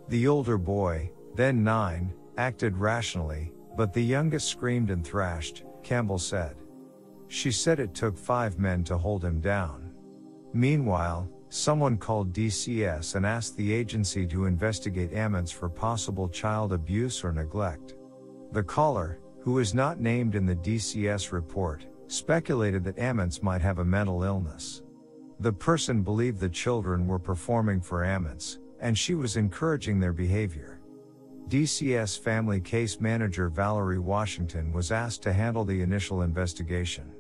The older boy, then nine, acted rationally, but the youngest screamed and thrashed, Campbell said. She said it took five men to hold him down. Meanwhile, someone called DCS and asked the agency to investigate Ammons for possible child abuse or neglect. The caller, who is not named in the DCS report, speculated that Ammons might have a mental illness. The person believed the children were performing for Ammons, and she was encouraging their behavior. DCS family case manager Valerie Washington was asked to handle the initial investigation.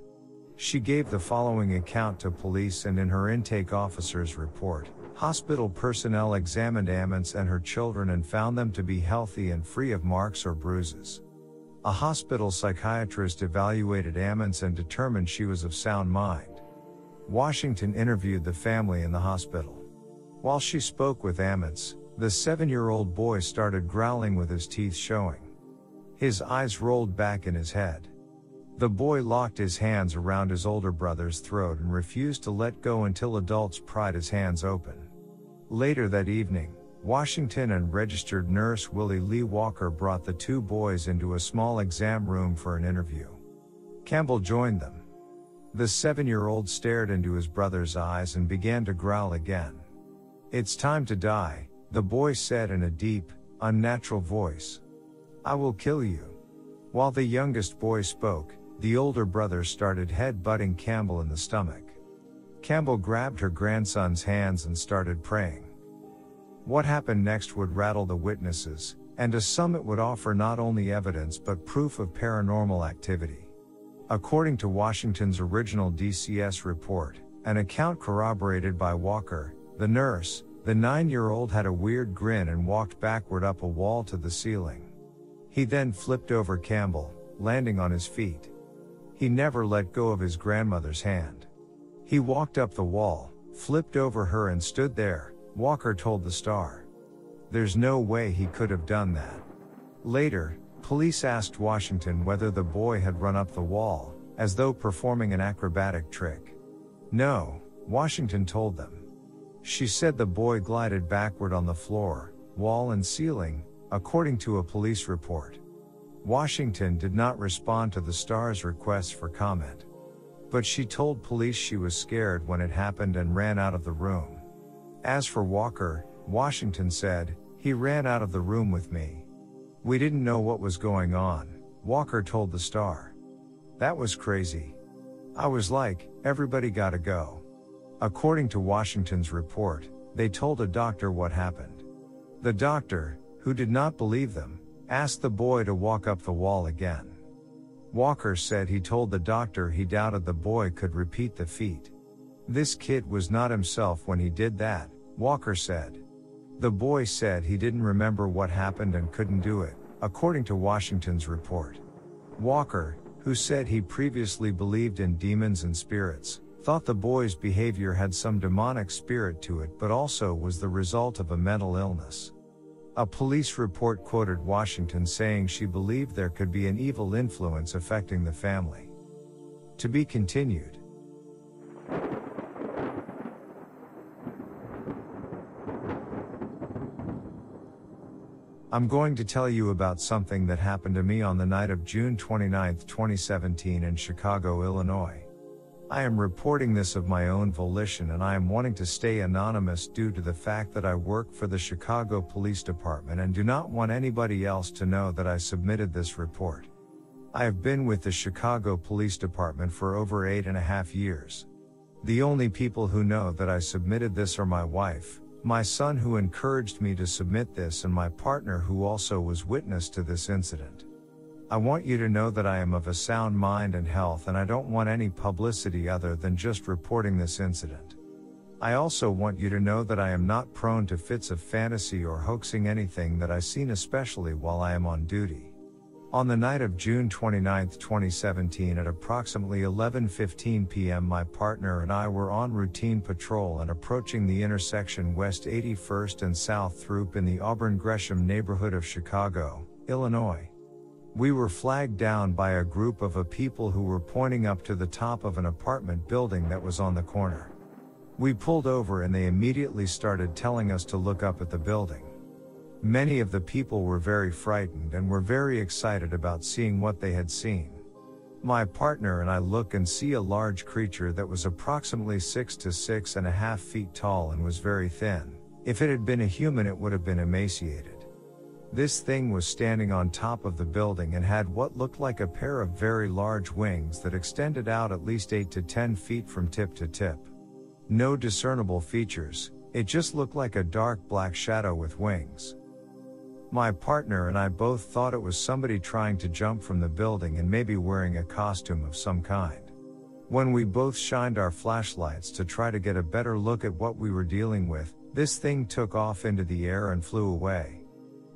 She gave the following account to police and in her intake officer's report. Hospital personnel examined Ammons and her children and found them to be healthy and free of marks or bruises. A hospital psychiatrist evaluated Ammons and determined she was of sound mind. Washington interviewed the family in the hospital. While she spoke with Ammons, the seven year old boy started growling with his teeth showing. His eyes rolled back in his head. The boy locked his hands around his older brother's throat and refused to let go until adults pried his hands open. Later that evening, Washington and registered nurse Willie Lee Walker brought the two boys into a small exam room for an interview. Campbell joined them. The seven year old stared into his brother's eyes and began to growl again. It's time to die, the boy said in a deep, unnatural voice. I will kill you. While the youngest boy spoke, the older brother started head butting Campbell in the stomach. Campbell grabbed her grandson's hands and started praying. What happened next would rattle the witnesses, and a summit would offer not only evidence but proof of paranormal activity. According to Washington's original DCS report, an account corroborated by Walker, the nurse, the nine year old had a weird grin and walked backward up a wall to the ceiling. He then flipped over Campbell, landing on his feet. He never let go of his grandmother's hand. He walked up the wall, flipped over her and stood there, Walker told the Star. There's no way he could have done that. Later, police asked Washington whether the boy had run up the wall, as though performing an acrobatic trick. No, Washington told them. She said the boy glided backward on the floor, wall and ceiling, according to a police report. Washington did not respond to the star's request for comment. But she told police she was scared when it happened and ran out of the room. As for Walker, Washington said, he ran out of the room with me. We didn't know what was going on, Walker told the Star. That was crazy. I was like, everybody gotta go. According to Washington's report, they told a doctor what happened. The doctor, who did not believe them, asked the boy to walk up the wall again. Walker said he told the doctor he doubted the boy could repeat the feat. This kid was not himself when he did that, Walker said. The boy said he didn't remember what happened and couldn't do it, according to Washington's report. Walker, who said he previously believed in demons and spirits, thought the boy's behavior had some demonic spirit to it but also was the result of a mental illness. A police report quoted Washington saying she believed there could be an evil influence affecting the family. To be continued. I'm going to tell you about something that happened to me on the night of June 29, 2017 in Chicago, Illinois. I am reporting this of my own volition and I am wanting to stay anonymous due to the fact that I work for the Chicago Police Department and do not want anybody else to know that I submitted this report. I have been with the Chicago Police Department for over eight and a half years. The only people who know that I submitted this are my wife, my son who encouraged me to submit this and my partner who also was witness to this incident. I want you to know that I am of a sound mind and health and I don't want any publicity other than just reporting this incident. I also want you to know that I am not prone to fits of fantasy or hoaxing anything that I seen especially while I am on duty. On the night of June 29, 2017 at approximately 11:15 p.m. my partner and I were on routine patrol and approaching the intersection West 81st and South Throop in the Auburn Gresham neighborhood of Chicago, Illinois. We were flagged down by a group of a people who were pointing up to the top of an apartment building that was on the corner. We pulled over and they immediately started telling us to look up at the building. Many of the people were very frightened and were very excited about seeing what they had seen. My partner and I look and see a large creature that was approximately six to six and a half feet tall and was very thin. If it had been a human, it would have been emaciated. This thing was standing on top of the building and had what looked like a pair of very large wings that extended out at least 8 to 10 feet from tip to tip. No discernible features, it just looked like a dark black shadow with wings. My partner and I both thought it was somebody trying to jump from the building and maybe wearing a costume of some kind. When we both shined our flashlights to try to get a better look at what we were dealing with, this thing took off into the air and flew away.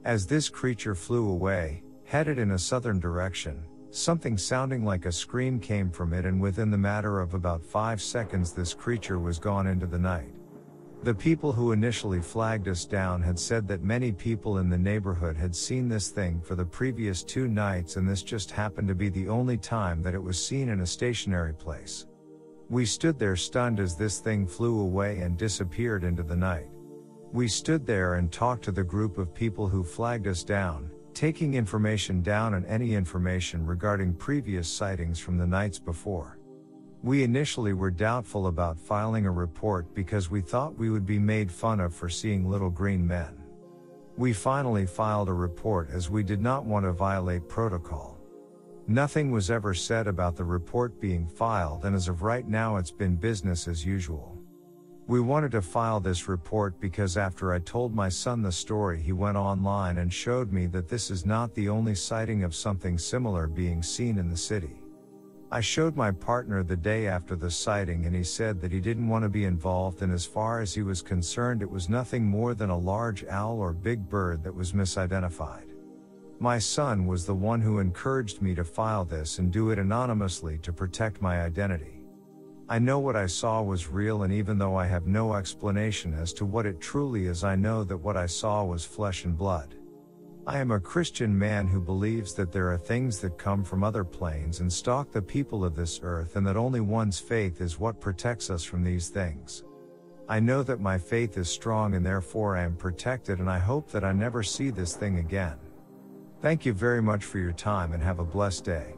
As this creature flew away, headed in a southern direction, something sounding like a scream came from it and within the matter of about five seconds this creature was gone into the night. The people who initially flagged us down had said that many people in the neighborhood had seen this thing for the previous two nights and this just happened to be the only time that it was seen in a stationary place. We stood there stunned as this thing flew away and disappeared into the night. We stood there and talked to the group of people who flagged us down, taking information down and any information regarding previous sightings from the nights before. We initially were doubtful about filing a report because we thought we would be made fun of for seeing little green men. We finally filed a report as we did not want to violate protocol. Nothing was ever said about the report being filed and as of right now it's been business as usual. We wanted to file this report because after I told my son the story he went online and showed me that this is not the only sighting of something similar being seen in the city. I showed my partner the day after the sighting and he said that he didn't want to be involved and as far as he was concerned it was nothing more than a large owl or big bird that was misidentified. My son was the one who encouraged me to file this and do it anonymously to protect my identity. I know what I saw was real and even though I have no explanation as to what it truly is I know that what I saw was flesh and blood. I am a Christian man who believes that there are things that come from other planes and stalk the people of this earth and that only one's faith is what protects us from these things. I know that my faith is strong and therefore I am protected and I hope that I never see this thing again. Thank you very much for your time and have a blessed day.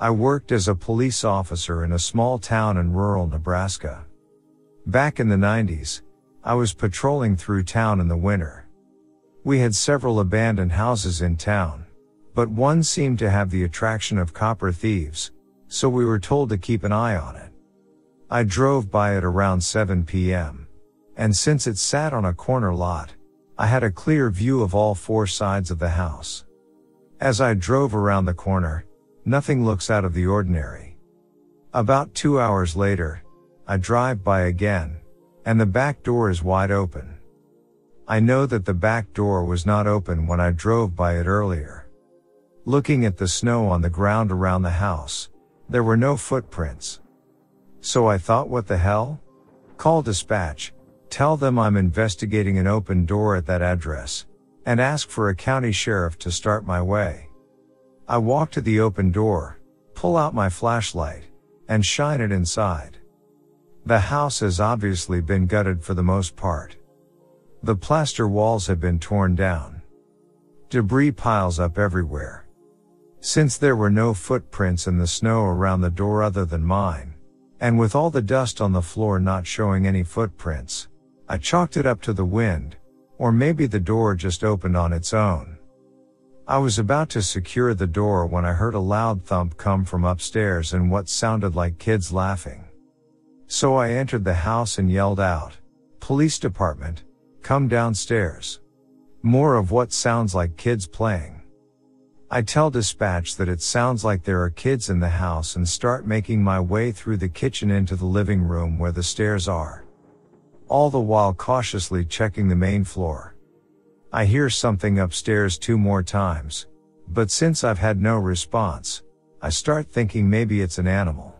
I worked as a police officer in a small town in rural Nebraska. Back in the 90s, I was patrolling through town in the winter. We had several abandoned houses in town, but one seemed to have the attraction of copper thieves, so we were told to keep an eye on it. I drove by it around 7 p.m., and since it sat on a corner lot, I had a clear view of all four sides of the house. As I drove around the corner, Nothing looks out of the ordinary. About two hours later, I drive by again, and the back door is wide open. I know that the back door was not open when I drove by it earlier. Looking at the snow on the ground around the house, there were no footprints. So I thought what the hell? Call dispatch, tell them I'm investigating an open door at that address, and ask for a county sheriff to start my way. I walk to the open door, pull out my flashlight, and shine it inside. The house has obviously been gutted for the most part. The plaster walls have been torn down. Debris piles up everywhere. Since there were no footprints in the snow around the door other than mine, and with all the dust on the floor not showing any footprints, I chalked it up to the wind, or maybe the door just opened on its own. I was about to secure the door when I heard a loud thump come from upstairs and what sounded like kids laughing. So I entered the house and yelled out, Police department, come downstairs. More of what sounds like kids playing. I tell dispatch that it sounds like there are kids in the house and start making my way through the kitchen into the living room where the stairs are. All the while cautiously checking the main floor. I hear something upstairs two more times. But since I've had no response, I start thinking maybe it's an animal.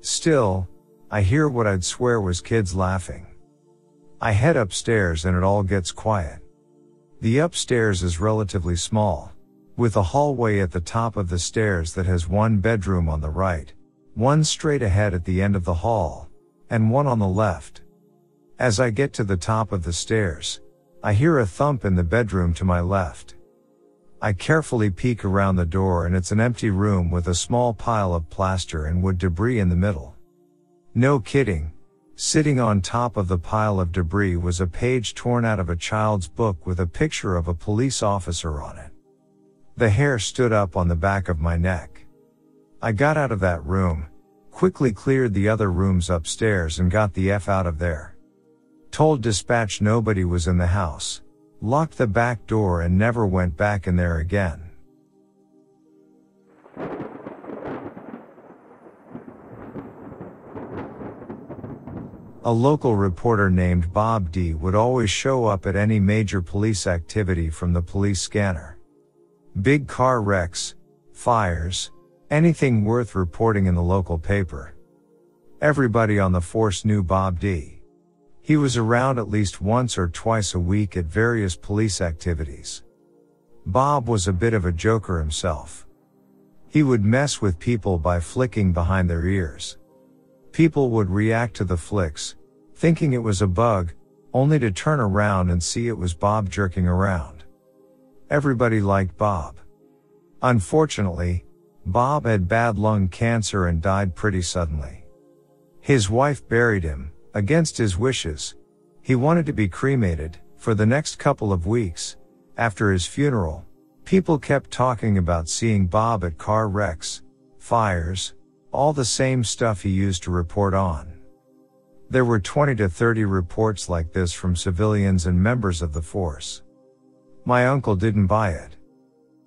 Still, I hear what I'd swear was kids laughing. I head upstairs and it all gets quiet. The upstairs is relatively small, with a hallway at the top of the stairs that has one bedroom on the right, one straight ahead at the end of the hall, and one on the left. As I get to the top of the stairs, I hear a thump in the bedroom to my left. I carefully peek around the door and it's an empty room with a small pile of plaster and wood debris in the middle. No kidding. Sitting on top of the pile of debris was a page torn out of a child's book with a picture of a police officer on it. The hair stood up on the back of my neck. I got out of that room, quickly cleared the other rooms upstairs and got the F out of there. Told dispatch nobody was in the house locked the back door and never went back in there again. A local reporter named Bob D would always show up at any major police activity from the police scanner. Big car wrecks, fires, anything worth reporting in the local paper. Everybody on the force knew Bob D. He was around at least once or twice a week at various police activities. Bob was a bit of a joker himself. He would mess with people by flicking behind their ears. People would react to the flicks, thinking it was a bug, only to turn around and see it was Bob jerking around. Everybody liked Bob. Unfortunately, Bob had bad lung cancer and died pretty suddenly. His wife buried him, Against his wishes, he wanted to be cremated for the next couple of weeks. After his funeral, people kept talking about seeing Bob at car wrecks, fires, all the same stuff he used to report on. There were 20 to 30 reports like this from civilians and members of the force. My uncle didn't buy it.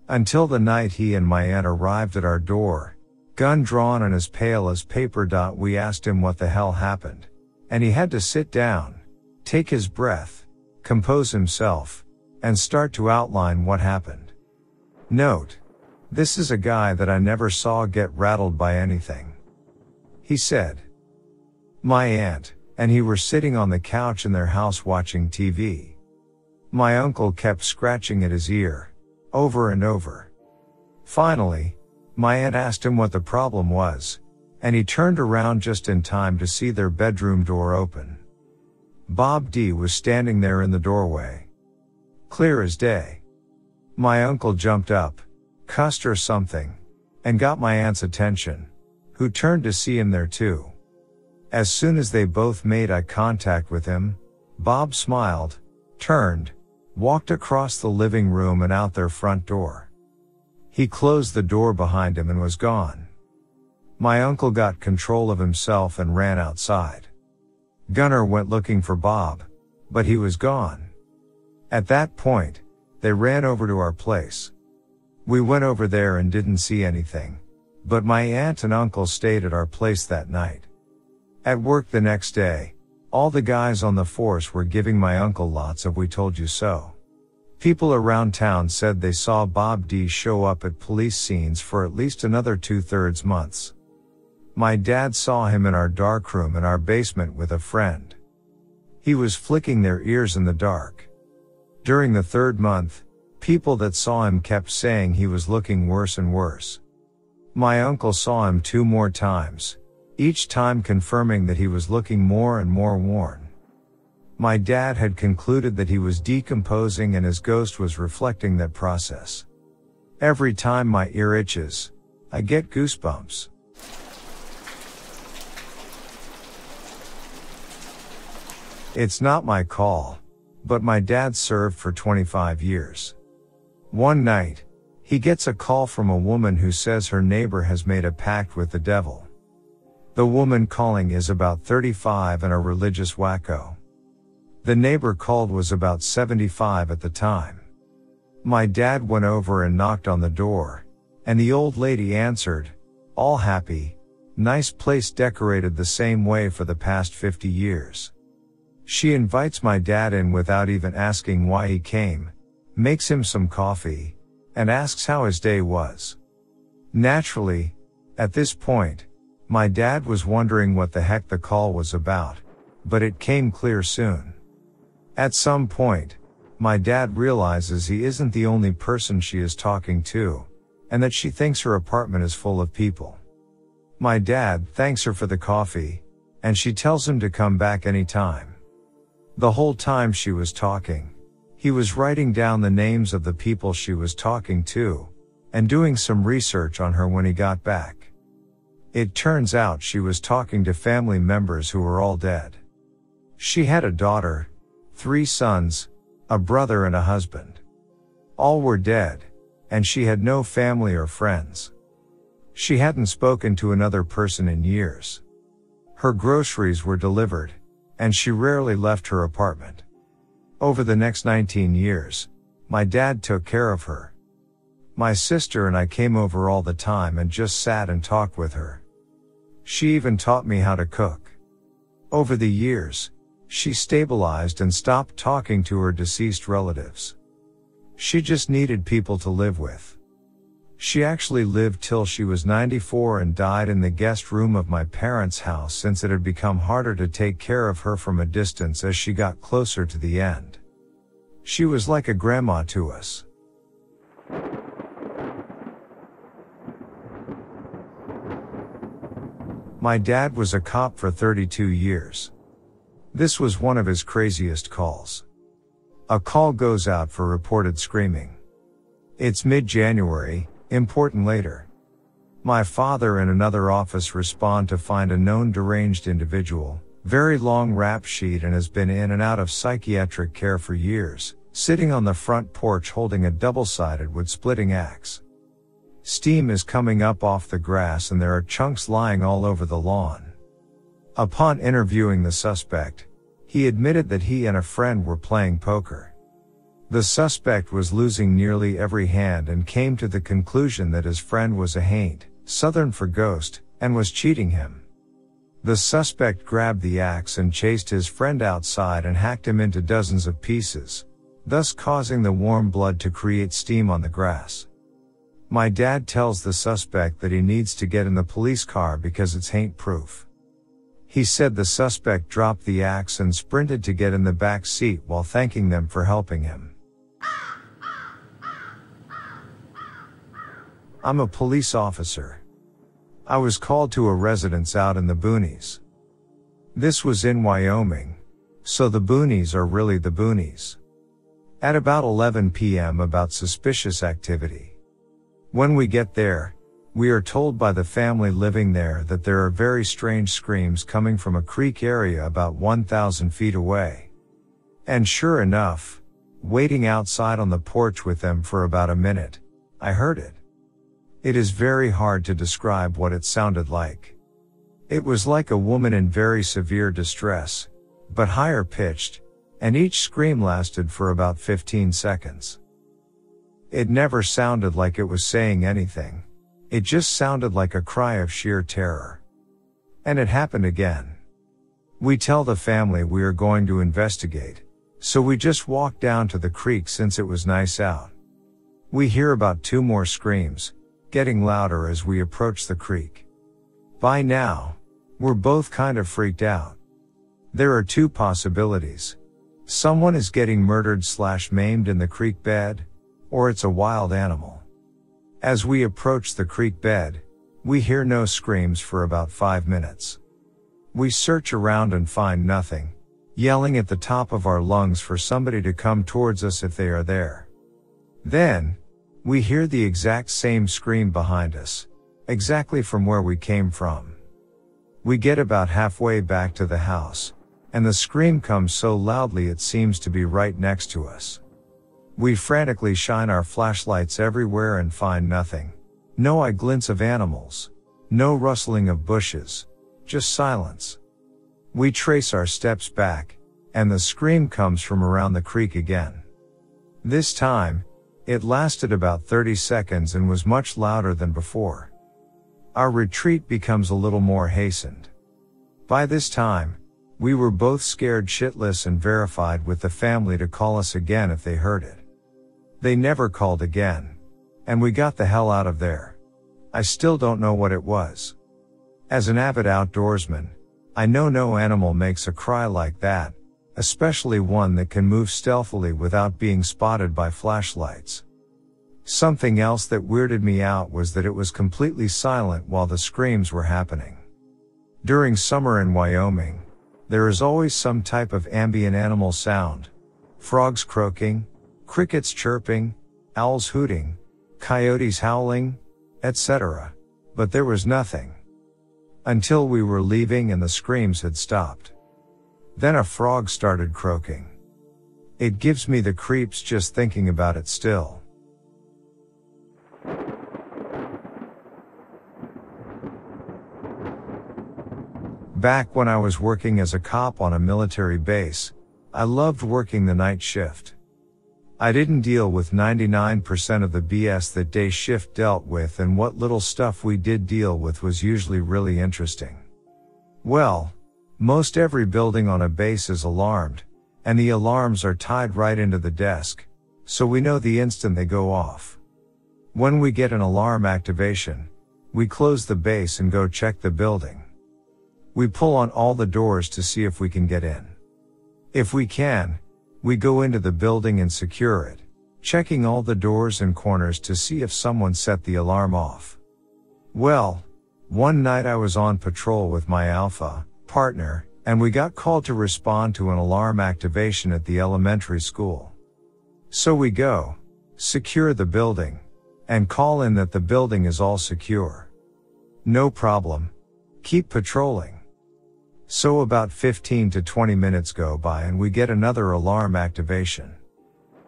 Until the night he and my aunt arrived at our door, gun drawn and as pale as paper. We asked him what the hell happened. And he had to sit down, take his breath, compose himself, and start to outline what happened. Note. This is a guy that I never saw get rattled by anything. He said. My aunt and he were sitting on the couch in their house watching TV. My uncle kept scratching at his ear, over and over. Finally, my aunt asked him what the problem was, and he turned around just in time to see their bedroom door open. Bob D was standing there in the doorway. Clear as day. My uncle jumped up, cussed her something, and got my aunt's attention, who turned to see him there too. As soon as they both made eye contact with him, Bob smiled, turned, walked across the living room and out their front door. He closed the door behind him and was gone. My uncle got control of himself and ran outside. Gunner went looking for Bob, but he was gone. At that point, they ran over to our place. We went over there and didn't see anything, but my aunt and uncle stayed at our place that night. At work the next day, all the guys on the force were giving my uncle lots of we told you so. People around town said they saw Bob D show up at police scenes for at least another two thirds months. My dad saw him in our darkroom in our basement with a friend. He was flicking their ears in the dark. During the third month, people that saw him kept saying he was looking worse and worse. My uncle saw him two more times, each time confirming that he was looking more and more worn. My dad had concluded that he was decomposing and his ghost was reflecting that process. Every time my ear itches, I get goosebumps. It's not my call, but my dad served for 25 years. One night, he gets a call from a woman who says her neighbor has made a pact with the devil. The woman calling is about 35 and a religious wacko. The neighbor called was about 75 at the time. My dad went over and knocked on the door, and the old lady answered, all happy, nice place decorated the same way for the past 50 years. She invites my dad in without even asking why he came, makes him some coffee, and asks how his day was. Naturally, at this point, my dad was wondering what the heck the call was about, but it came clear soon. At some point, my dad realizes he isn't the only person she is talking to, and that she thinks her apartment is full of people. My dad thanks her for the coffee, and she tells him to come back anytime. The whole time she was talking, he was writing down the names of the people she was talking to, and doing some research on her when he got back. It turns out she was talking to family members who were all dead. She had a daughter, three sons, a brother and a husband. All were dead, and she had no family or friends. She hadn't spoken to another person in years. Her groceries were delivered, and she rarely left her apartment. Over the next 19 years, my dad took care of her. My sister and I came over all the time and just sat and talked with her. She even taught me how to cook. Over the years, she stabilized and stopped talking to her deceased relatives. She just needed people to live with. She actually lived till she was 94 and died in the guest room of my parents' house since it had become harder to take care of her from a distance as she got closer to the end. She was like a grandma to us. My dad was a cop for 32 years. This was one of his craziest calls. A call goes out for reported screaming. It's mid-January, important later. My father and another office respond to find a known deranged individual, very long rap sheet and has been in and out of psychiatric care for years, sitting on the front porch holding a double-sided wood splitting axe. Steam is coming up off the grass and there are chunks lying all over the lawn. Upon interviewing the suspect, he admitted that he and a friend were playing poker. The suspect was losing nearly every hand and came to the conclusion that his friend was a haint, southern for ghost, and was cheating him. The suspect grabbed the axe and chased his friend outside and hacked him into dozens of pieces, thus causing the warm blood to create steam on the grass. My dad tells the suspect that he needs to get in the police car because it's haint proof. He said the suspect dropped the axe and sprinted to get in the back seat while thanking them for helping him. I'm a police officer. I was called to a residence out in the boonies. This was in Wyoming, so the boonies are really the boonies. At about 11 p.m. about suspicious activity. When we get there, we are told by the family living there that there are very strange screams coming from a creek area about 1,000 feet away. And sure enough, waiting outside on the porch with them for about a minute, I heard it. It is very hard to describe what it sounded like. It was like a woman in very severe distress, but higher pitched, and each scream lasted for about 15 seconds. It never sounded like it was saying anything. It just sounded like a cry of sheer terror. And it happened again. We tell the family we are going to investigate, so we just walk down to the creek since it was nice out. We hear about two more screams, getting louder as we approach the creek. By now, we're both kind of freaked out. There are two possibilities. Someone is getting murdered slash maimed in the creek bed, or it's a wild animal. As we approach the creek bed, we hear no screams for about five minutes. We search around and find nothing, yelling at the top of our lungs for somebody to come towards us if they are there. Then, we hear the exact same scream behind us, exactly from where we came from. We get about halfway back to the house, and the scream comes so loudly it seems to be right next to us. We frantically shine our flashlights everywhere and find nothing. No eye glints of animals. No rustling of bushes. Just silence. We trace our steps back, and the scream comes from around the creek again. This time, it lasted about 30 seconds and was much louder than before. Our retreat becomes a little more hastened. By this time, we were both scared shitless and verified with the family to call us again if they heard it. They never called again. And we got the hell out of there. I still don't know what it was. As an avid outdoorsman, I know no animal makes a cry like that, especially one that can move stealthily without being spotted by flashlights. Something else that weirded me out was that it was completely silent while the screams were happening. During summer in Wyoming, there is always some type of ambient animal sound. Frogs croaking, crickets chirping, owls hooting, coyotes howling, etc. But there was nothing. Until we were leaving and the screams had stopped. Then a frog started croaking. It gives me the creeps just thinking about it still. Back when I was working as a cop on a military base, I loved working the night shift. I didn't deal with 99% of the BS that day shift dealt with and what little stuff we did deal with was usually really interesting. Well, most every building on a base is alarmed, and the alarms are tied right into the desk, so we know the instant they go off. When we get an alarm activation, we close the base and go check the building. We pull on all the doors to see if we can get in. If we can, we go into the building and secure it, checking all the doors and corners to see if someone set the alarm off. Well, one night I was on patrol with my alpha partner, and we got called to respond to an alarm activation at the elementary school. So we go, secure the building, and call in that the building is all secure. No problem. Keep patrolling. So about 15 to 20 minutes go by and we get another alarm activation.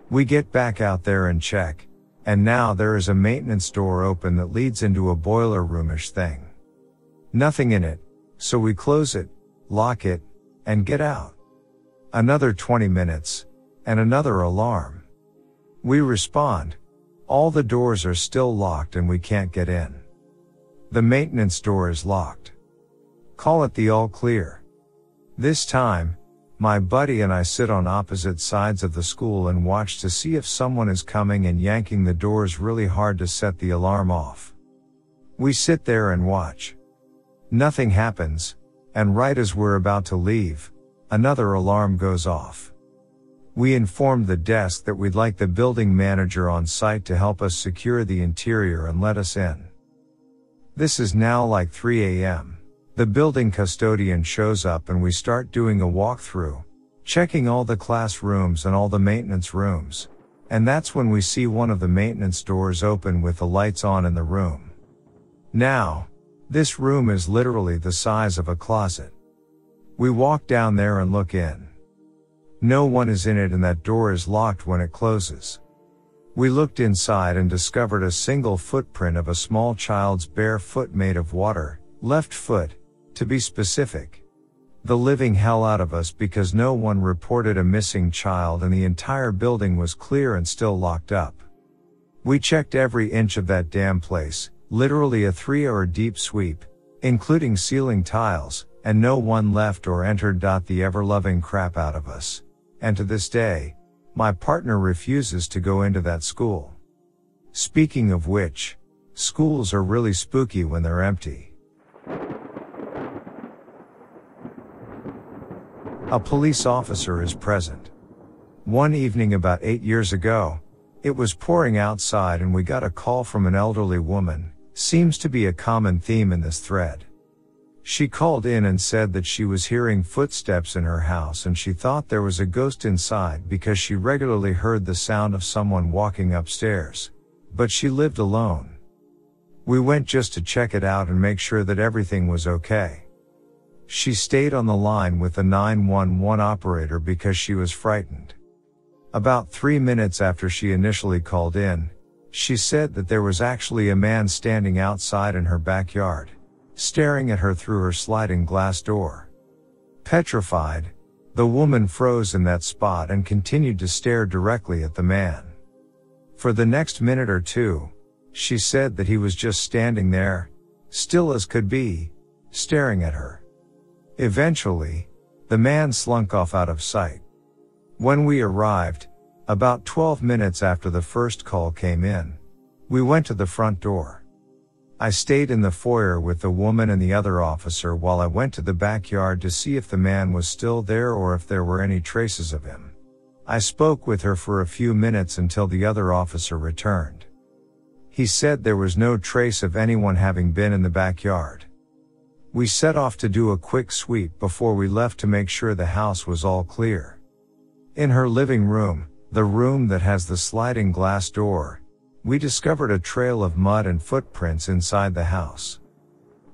We get back out there and check, and now there is a maintenance door open that leads into a boiler roomish thing. Nothing in it, so we close it, lock it, and get out. Another 20 minutes, and another alarm. We respond. All the doors are still locked and we can't get in. The maintenance door is locked. Call it the all clear. This time, my buddy and I sit on opposite sides of the school and watch to see if someone is coming and yanking the doors really hard to set the alarm off. We sit there and watch. Nothing happens, and right as we're about to leave, another alarm goes off. We informed the desk that we'd like the building manager on site to help us secure the interior and let us in. This is now like 3 a.m. The building custodian shows up and we start doing a walkthrough, checking all the classrooms and all the maintenance rooms. And that's when we see one of the maintenance doors open with the lights on in the room. Now, this room is literally the size of a closet. We walk down there and look in. No one is in it and that door is locked when it closes. We looked inside and discovered a single footprint of a small child's bare foot made of water, left foot, to be specific. The living hell out of us because no one reported a missing child and the entire building was clear and still locked up. We checked every inch of that damn place, literally a three hour deep sweep, including ceiling tiles, and no one left or entered. The ever loving crap out of us. And to this day, my partner refuses to go into that school. Speaking of which, schools are really spooky when they're empty. A police officer is present. One evening about eight years ago, it was pouring outside and we got a call from an elderly woman, seems to be a common theme in this thread. She called in and said that she was hearing footsteps in her house and she thought there was a ghost inside because she regularly heard the sound of someone walking upstairs. But she lived alone. We went just to check it out and make sure that everything was okay. She stayed on the line with the 911 operator because she was frightened. About three minutes after she initially called in, she said that there was actually a man standing outside in her backyard, staring at her through her sliding glass door. Petrified, the woman froze in that spot and continued to stare directly at the man. For the next minute or two, she said that he was just standing there, still as could be, staring at her. Eventually, the man slunk off out of sight. When we arrived, about 12 minutes after the first call came in, we went to the front door. I stayed in the foyer with the woman and the other officer while I went to the backyard to see if the man was still there or if there were any traces of him. I spoke with her for a few minutes until the other officer returned. He said there was no trace of anyone having been in the backyard. We set off to do a quick sweep before we left to make sure the house was all clear. In her living room, the room that has the sliding glass door, we discovered a trail of mud and footprints inside the house.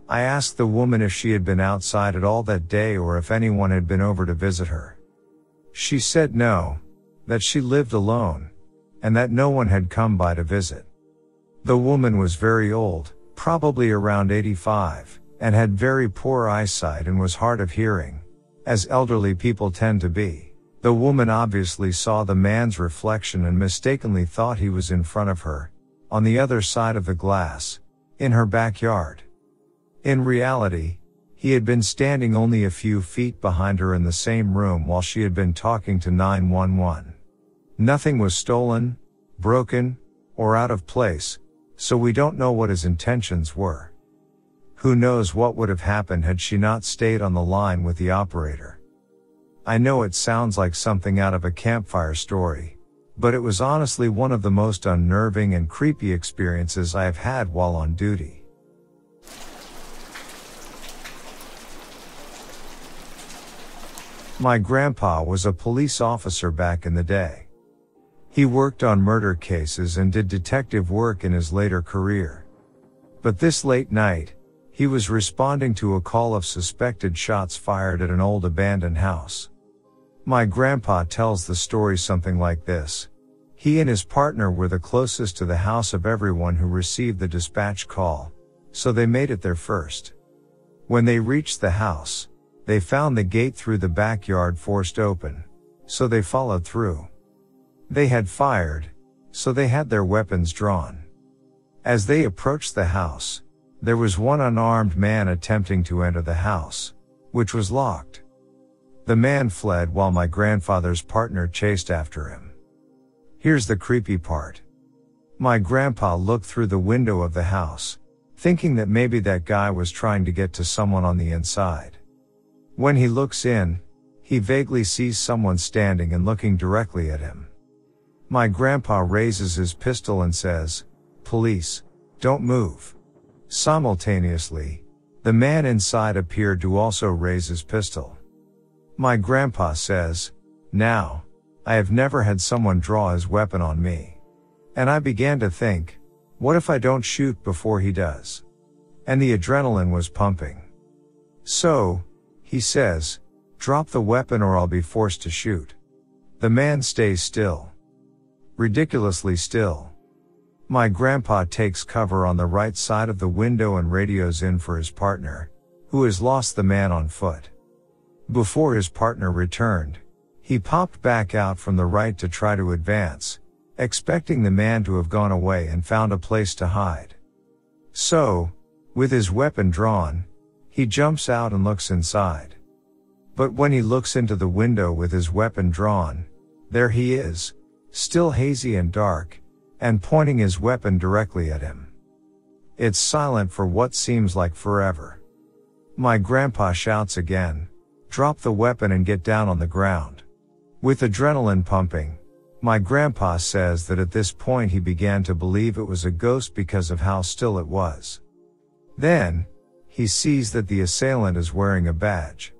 I asked the woman if she had been outside at all that day or if anyone had been over to visit her. She said no, that she lived alone, and that no one had come by to visit. The woman was very old, probably around 85, and had very poor eyesight and was hard of hearing, as elderly people tend to be. The woman obviously saw the man's reflection and mistakenly thought he was in front of her, on the other side of the glass, in her backyard. In reality, he had been standing only a few feet behind her in the same room while she had been talking to 911. Nothing was stolen, broken, or out of place, so we don't know what his intentions were. Who knows what would have happened had she not stayed on the line with the operator. I know it sounds like something out of a campfire story, but it was honestly one of the most unnerving and creepy experiences I have had while on duty. My grandpa was a police officer back in the day. He worked on murder cases and did detective work in his later career. But this late night, he was responding to a call of suspected shots fired at an old abandoned house. My grandpa tells the story something like this. He and his partner were the closest to the house of everyone who received the dispatch call, so they made it there first. When they reached the house, they found the gate through the backyard forced open, so they followed through. They had fired, so they had their weapons drawn. As they approached the house, there was one unarmed man attempting to enter the house, which was locked. The man fled while my grandfather's partner chased after him. Here's the creepy part. My grandpa looked through the window of the house, thinking that maybe that guy was trying to get to someone on the inside. When he looks in, he vaguely sees someone standing and looking directly at him. My grandpa raises his pistol and says, Police, don't move. Simultaneously, the man inside appeared to also raise his pistol. My grandpa says, now, I have never had someone draw his weapon on me. And I began to think, what if I don't shoot before he does? And the adrenaline was pumping. So, he says, drop the weapon or I'll be forced to shoot. The man stays still. Ridiculously still. My grandpa takes cover on the right side of the window and radios in for his partner, who has lost the man on foot. Before his partner returned, he popped back out from the right to try to advance, expecting the man to have gone away and found a place to hide. So, with his weapon drawn, he jumps out and looks inside. But when he looks into the window with his weapon drawn, there he is, still hazy and dark, and pointing his weapon directly at him. It's silent for what seems like forever. My grandpa shouts again, drop the weapon and get down on the ground. With adrenaline pumping, my grandpa says that at this point he began to believe it was a ghost because of how still it was. Then, he sees that the assailant is wearing a badge.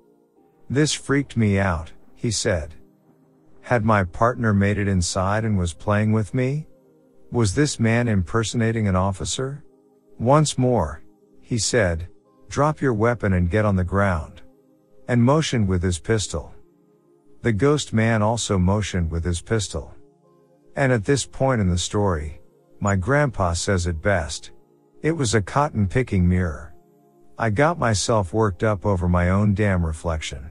This freaked me out, he said. Had my partner made it inside and was playing with me? Was this man impersonating an officer? Once more, he said, drop your weapon and get on the ground. And motioned with his pistol. The ghost man also motioned with his pistol. And at this point in the story, my grandpa says it best. It was a cotton picking mirror. I got myself worked up over my own damn reflection.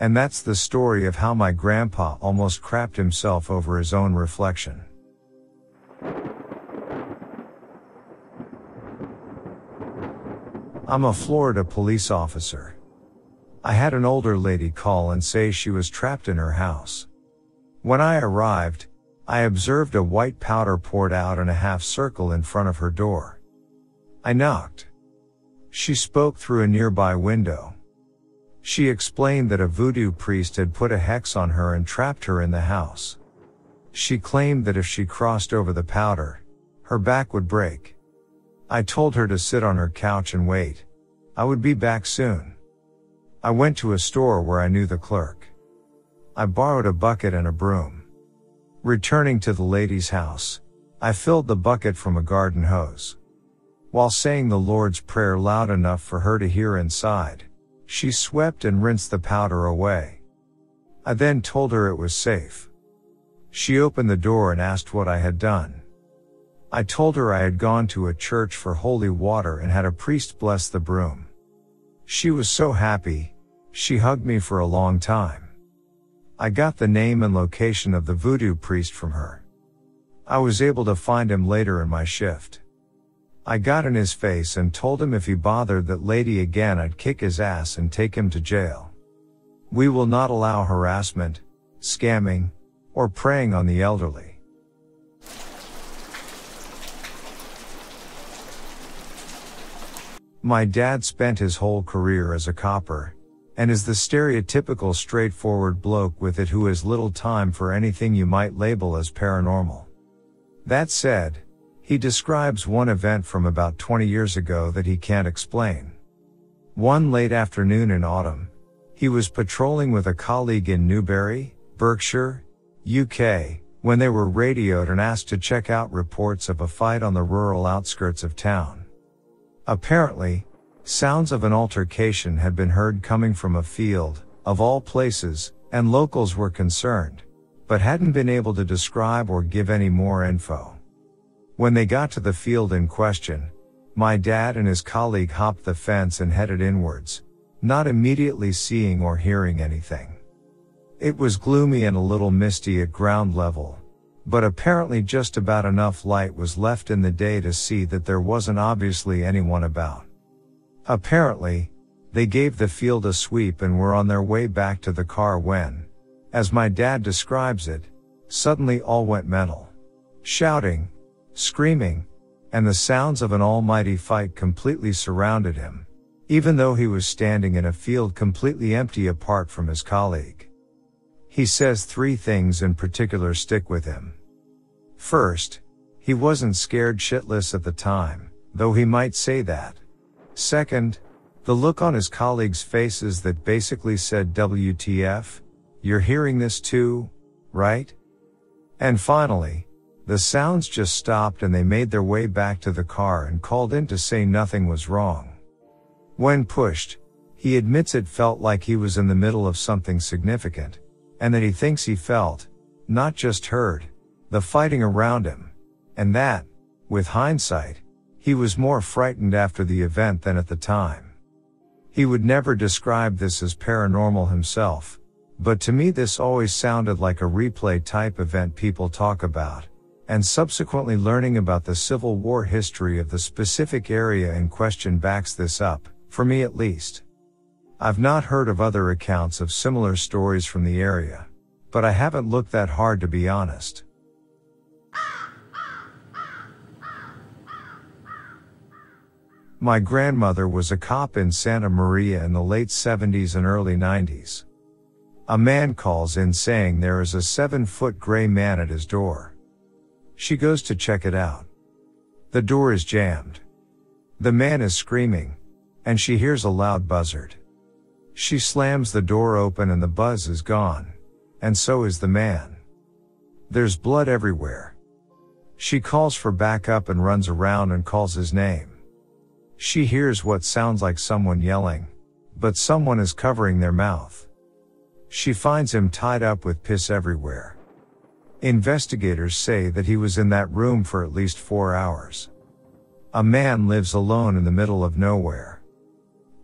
And that's the story of how my grandpa almost crapped himself over his own reflection. I'm a Florida police officer. I had an older lady call and say she was trapped in her house. When I arrived, I observed a white powder poured out in a half circle in front of her door. I knocked. She spoke through a nearby window. She explained that a voodoo priest had put a hex on her and trapped her in the house. She claimed that if she crossed over the powder, her back would break. I told her to sit on her couch and wait. I would be back soon. I went to a store where I knew the clerk. I borrowed a bucket and a broom. Returning to the lady's house, I filled the bucket from a garden hose. While saying the Lord's Prayer loud enough for her to hear inside, she swept and rinsed the powder away. I then told her it was safe. She opened the door and asked what I had done. I told her I had gone to a church for holy water and had a priest bless the broom. She was so happy, she hugged me for a long time. I got the name and location of the voodoo priest from her. I was able to find him later in my shift. I got in his face and told him if he bothered that lady again I'd kick his ass and take him to jail. We will not allow harassment, scamming, or preying on the elderly. My dad spent his whole career as a copper, and is the stereotypical straightforward bloke with it who has little time for anything you might label as paranormal. That said, he describes one event from about 20 years ago that he can't explain. One late afternoon in autumn, he was patrolling with a colleague in Newbury, Berkshire, UK, when they were radioed and asked to check out reports of a fight on the rural outskirts of town. Apparently, sounds of an altercation had been heard coming from a field, of all places, and locals were concerned but hadn't been able to describe or give any more info. When they got to the field in question, my dad and his colleague hopped the fence and headed inwards, not immediately seeing or hearing anything. It was gloomy and a little misty at ground level, but apparently just about enough light was left in the day to see that there wasn't obviously anyone about. Apparently, they gave the field a sweep and were on their way back to the car when, as my dad describes it, suddenly all went mental. Shouting, screaming, and the sounds of an almighty fight completely surrounded him, even though he was standing in a field completely empty apart from his colleague. He says three things in particular stick with him. First, he wasn't scared shitless at the time, though he might say that. Second, the look on his colleagues' faces that basically said WTF, you're hearing this too, right? And finally, the sounds just stopped and they made their way back to the car and called in to say nothing was wrong. When pushed, he admits it felt like he was in the middle of something significant, and that he thinks he felt, not just heard, the fighting around him, and that, with hindsight, he was more frightened after the event than at the time. He would never describe this as paranormal himself, but to me this always sounded like a replay type event people talk about, and subsequently learning about the Civil War history of the specific area in question backs this up, for me at least. I've not heard of other accounts of similar stories from the area, but I haven't looked that hard to be honest. My grandmother was a cop in Santa Maria in the late 70s and early 90s. A man calls in saying there is a seven foot gray man at his door. She goes to check it out. The door is jammed. The man is screaming, and she hears a loud buzzard. She slams the door open and the buzz is gone, and so is the man. There's blood everywhere. She calls for backup and runs around and calls his name. She hears what sounds like someone yelling, but someone is covering their mouth. She finds him tied up with piss everywhere. Investigators say that he was in that room for at least four hours. A man lives alone in the middle of nowhere.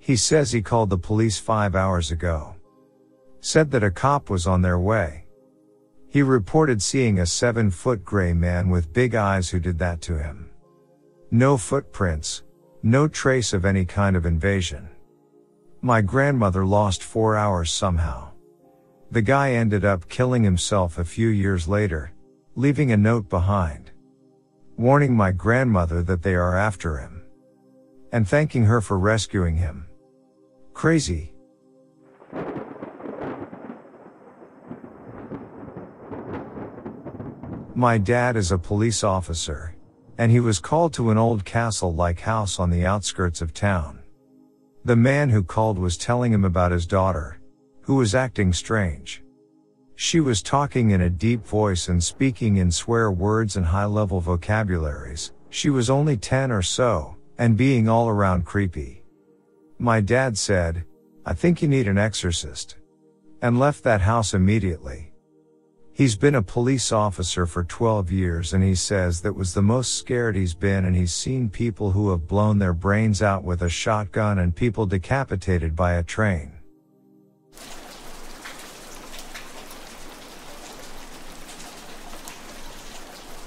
He says he called the police five hours ago. Said that a cop was on their way. He reported seeing a seven foot gray man with big eyes who did that to him. No footprints, no trace of any kind of invasion. My grandmother lost four hours somehow. The guy ended up killing himself a few years later, leaving a note behind. Warning my grandmother that they are after him. And thanking her for rescuing him. Crazy. My dad is a police officer, and he was called to an old castle like house on the outskirts of town. The man who called was telling him about his daughter, who was acting strange. She was talking in a deep voice and speaking in swear words and high level vocabularies. She was only 10 or so, and being all around creepy. My dad said, I think you need an exorcist. And left that house immediately. He's been a police officer for 12 years and he says that was the most scared he's been and he's seen people who have blown their brains out with a shotgun and people decapitated by a train.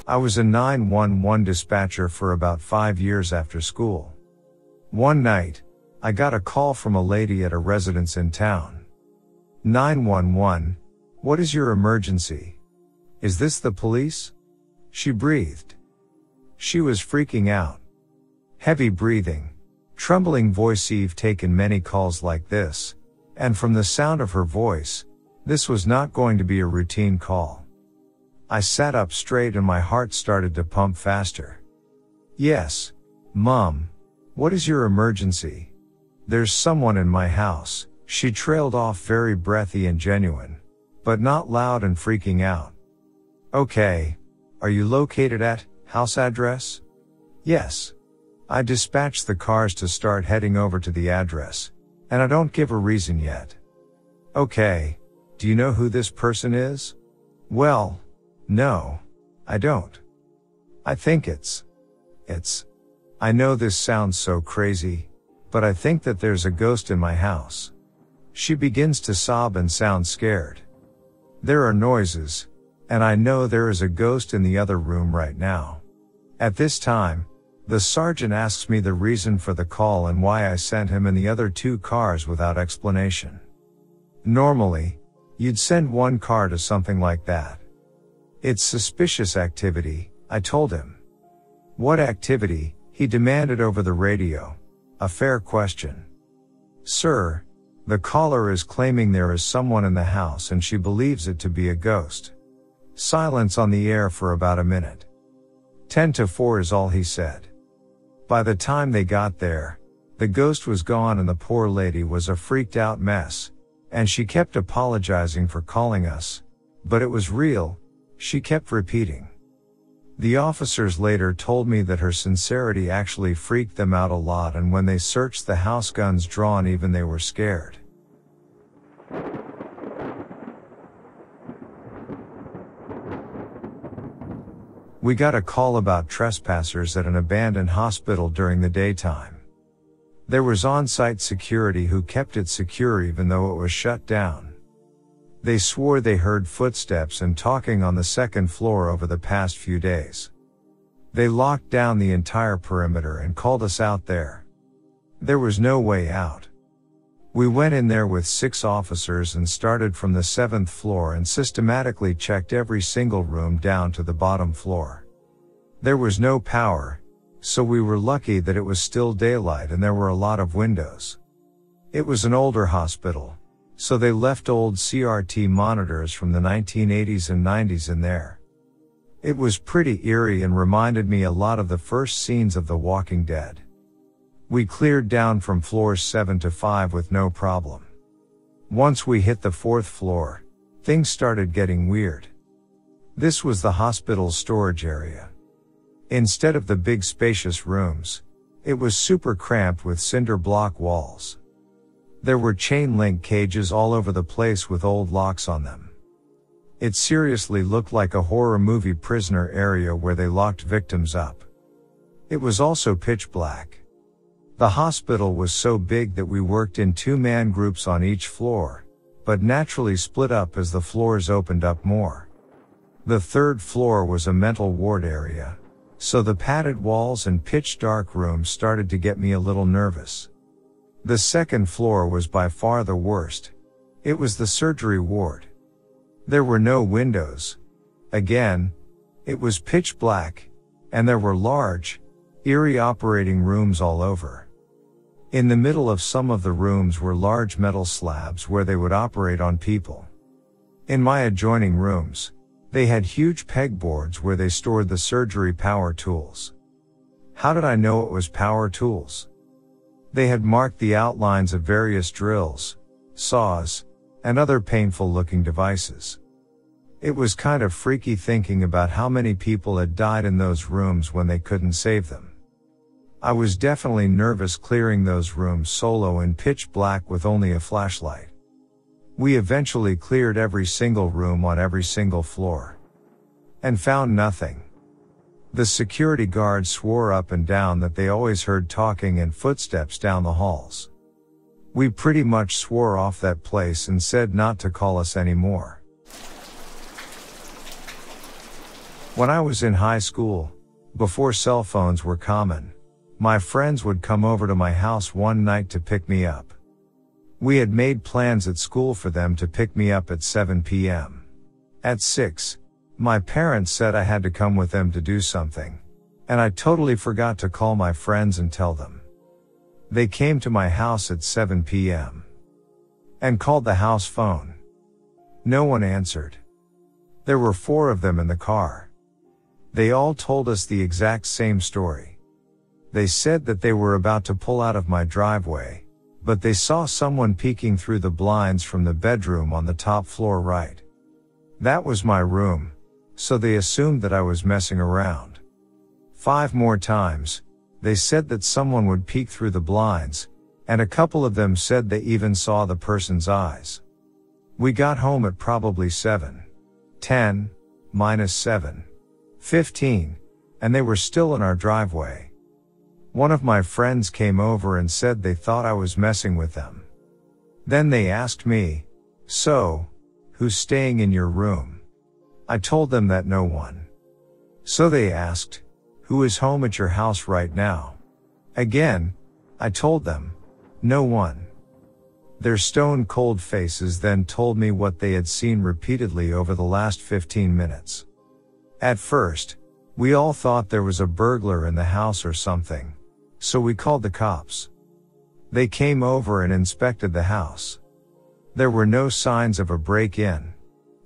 I was a 911 dispatcher for about five years after school. One night, I got a call from a lady at a residence in town. 911, what is your emergency? Is this the police? She breathed. She was freaking out. Heavy breathing, trembling voice Eve taken many calls like this, and from the sound of her voice, this was not going to be a routine call. I sat up straight and my heart started to pump faster. Yes, mom. What is your emergency? There's someone in my house. She trailed off very breathy and genuine, but not loud and freaking out. Okay. Are you located at house address? Yes. I dispatched the cars to start heading over to the address, and I don't give a reason yet. Okay. Do you know who this person is? Well, no, I don't. I think it's, it's, I know this sounds so crazy, but I think that there's a ghost in my house. She begins to sob and sound scared. There are noises, and I know there is a ghost in the other room right now. At this time, the sergeant asks me the reason for the call and why I sent him in the other two cars without explanation. Normally, you'd send one car to something like that. It's suspicious activity, I told him. What activity? He demanded over the radio. A fair question. Sir, the caller is claiming there is someone in the house and she believes it to be a ghost. Silence on the air for about a minute. 10 to 4 is all he said. By the time they got there, the ghost was gone and the poor lady was a freaked out mess, and she kept apologizing for calling us. But it was real, she kept repeating. The officers later told me that her sincerity actually freaked them out a lot and when they searched the house guns drawn even they were scared. We got a call about trespassers at an abandoned hospital during the daytime. There was on-site security who kept it secure even though it was shut down. They swore they heard footsteps and talking on the second floor over the past few days. They locked down the entire perimeter and called us out there. There was no way out. We went in there with six officers and started from the seventh floor and systematically checked every single room down to the bottom floor. There was no power, so we were lucky that it was still daylight and there were a lot of windows. It was an older hospital, so they left old CRT monitors from the 1980s and 90s in there. It was pretty eerie and reminded me a lot of the first scenes of The Walking Dead. We cleared down from floors 7 to 5 with no problem. Once we hit the fourth floor, things started getting weird. This was the hospital's storage area. Instead of the big spacious rooms, it was super cramped with cinder block walls. There were chain link cages all over the place with old locks on them. It seriously looked like a horror movie prisoner area where they locked victims up. It was also pitch black. The hospital was so big that we worked in two man groups on each floor, but naturally split up as the floors opened up more. The third floor was a mental ward area, so the padded walls and pitch dark rooms started to get me a little nervous. The second floor was by far the worst. It was the surgery ward. There were no windows. Again, it was pitch black, and there were large, eerie operating rooms all over. In the middle of some of the rooms were large metal slabs where they would operate on people. In my adjoining rooms, they had huge pegboards where they stored the surgery power tools. How did I know it was power tools? They had marked the outlines of various drills, saws, and other painful looking devices. It was kind of freaky thinking about how many people had died in those rooms when they couldn't save them. I was definitely nervous clearing those rooms solo in pitch black with only a flashlight. We eventually cleared every single room on every single floor. And found nothing. The security guards swore up and down that they always heard talking and footsteps down the halls. We pretty much swore off that place and said not to call us anymore. When I was in high school, before cell phones were common, my friends would come over to my house one night to pick me up. We had made plans at school for them to pick me up at 7 p.m. At 6, my parents said I had to come with them to do something. And I totally forgot to call my friends and tell them. They came to my house at 7 p.m. and called the house phone. No one answered. There were four of them in the car. They all told us the exact same story. They said that they were about to pull out of my driveway but they saw someone peeking through the blinds from the bedroom on the top floor right. That was my room, so they assumed that I was messing around. Five more times, they said that someone would peek through the blinds, and a couple of them said they even saw the person's eyes. We got home at probably 7, 10, minus 7, 15, and they were still in our driveway. One of my friends came over and said they thought I was messing with them. Then they asked me, so, who's staying in your room? I told them that no one. So they asked, who is home at your house right now? Again, I told them, no one. Their stone cold faces then told me what they had seen repeatedly over the last 15 minutes. At first, we all thought there was a burglar in the house or something, so we called the cops. They came over and inspected the house. There were no signs of a break-in.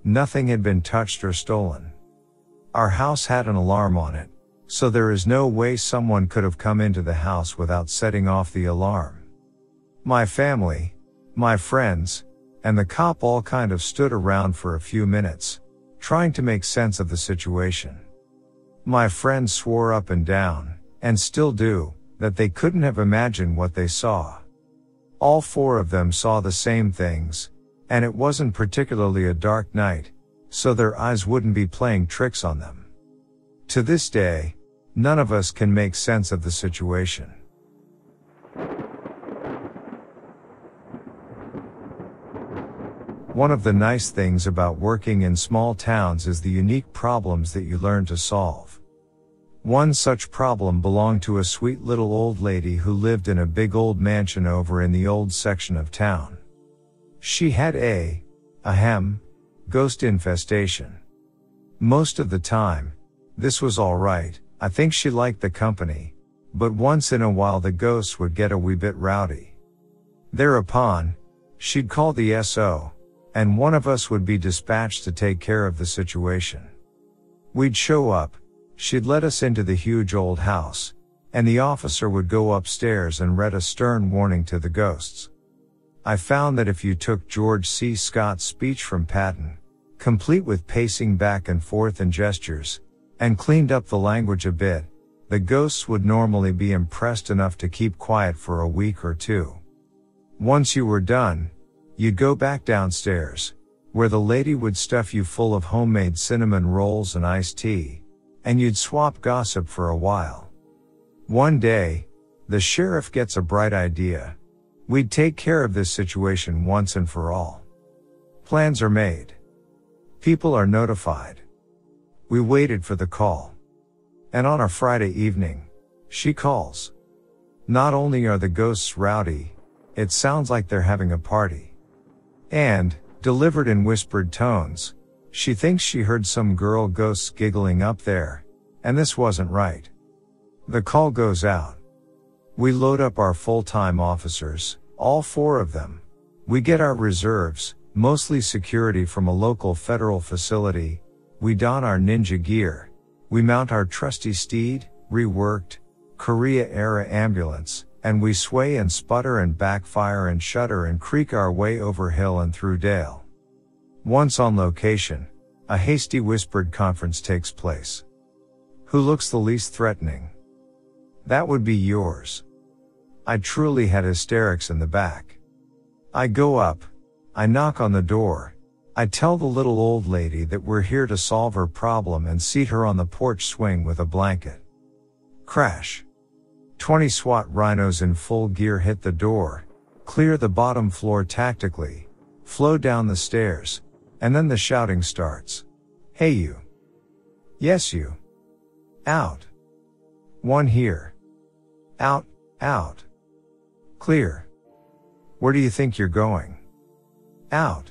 Nothing had been touched or stolen. Our house had an alarm on it, so there is no way someone could have come into the house without setting off the alarm. My family, my friends, and the cop all kind of stood around for a few minutes, trying to make sense of the situation. My friends swore up and down, and still do, that they couldn't have imagined what they saw. All four of them saw the same things, and it wasn't particularly a dark night, so their eyes wouldn't be playing tricks on them. To this day, none of us can make sense of the situation. One of the nice things about working in small towns is the unique problems that you learn to solve. One such problem belonged to a sweet little old lady who lived in a big old mansion over in the old section of town. She had a, ahem, ghost infestation. Most of the time, this was alright, I think she liked the company, but once in a while the ghosts would get a wee bit rowdy. Thereupon, she'd call the SO, and one of us would be dispatched to take care of the situation. We'd show up, She'd let us into the huge old house, and the officer would go upstairs and read a stern warning to the ghosts. I found that if you took George C. Scott's speech from Patton, complete with pacing back and forth and gestures, and cleaned up the language a bit, the ghosts would normally be impressed enough to keep quiet for a week or two. Once you were done, you'd go back downstairs, where the lady would stuff you full of homemade cinnamon rolls and iced tea, and you'd swap gossip for a while. One day, the sheriff gets a bright idea. We'd take care of this situation once and for all. Plans are made. People are notified. We waited for the call. And on a Friday evening, she calls. Not only are the ghosts rowdy, it sounds like they're having a party. And, delivered in whispered tones, she thinks she heard some girl ghosts giggling up there, and this wasn't right. The call goes out. We load up our full-time officers, all four of them. We get our reserves, mostly security from a local federal facility. We don our ninja gear. We mount our trusty steed, reworked, Korea era ambulance, and we sway and sputter and backfire and shudder and creak our way over hill and through dale. Once on location, a hasty whispered conference takes place. Who looks the least threatening? That would be yours. I truly had hysterics in the back. I go up. I knock on the door. I tell the little old lady that we're here to solve her problem and seat her on the porch swing with a blanket. Crash. 20 SWAT rhinos in full gear hit the door, clear the bottom floor tactically, flow down the stairs, and then the shouting starts. Hey you. Yes you. Out. One here. Out, out. Clear. Where do you think you're going? Out.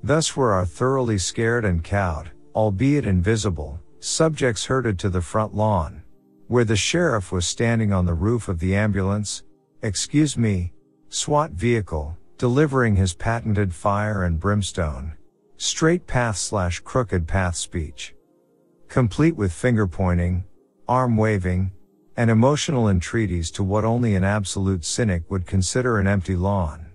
Thus were our thoroughly scared and cowed, albeit invisible, subjects herded to the front lawn, where the sheriff was standing on the roof of the ambulance, excuse me, SWAT vehicle, delivering his patented fire and brimstone, straight path slash crooked path speech. Complete with finger pointing, arm waving, and emotional entreaties to what only an absolute cynic would consider an empty lawn.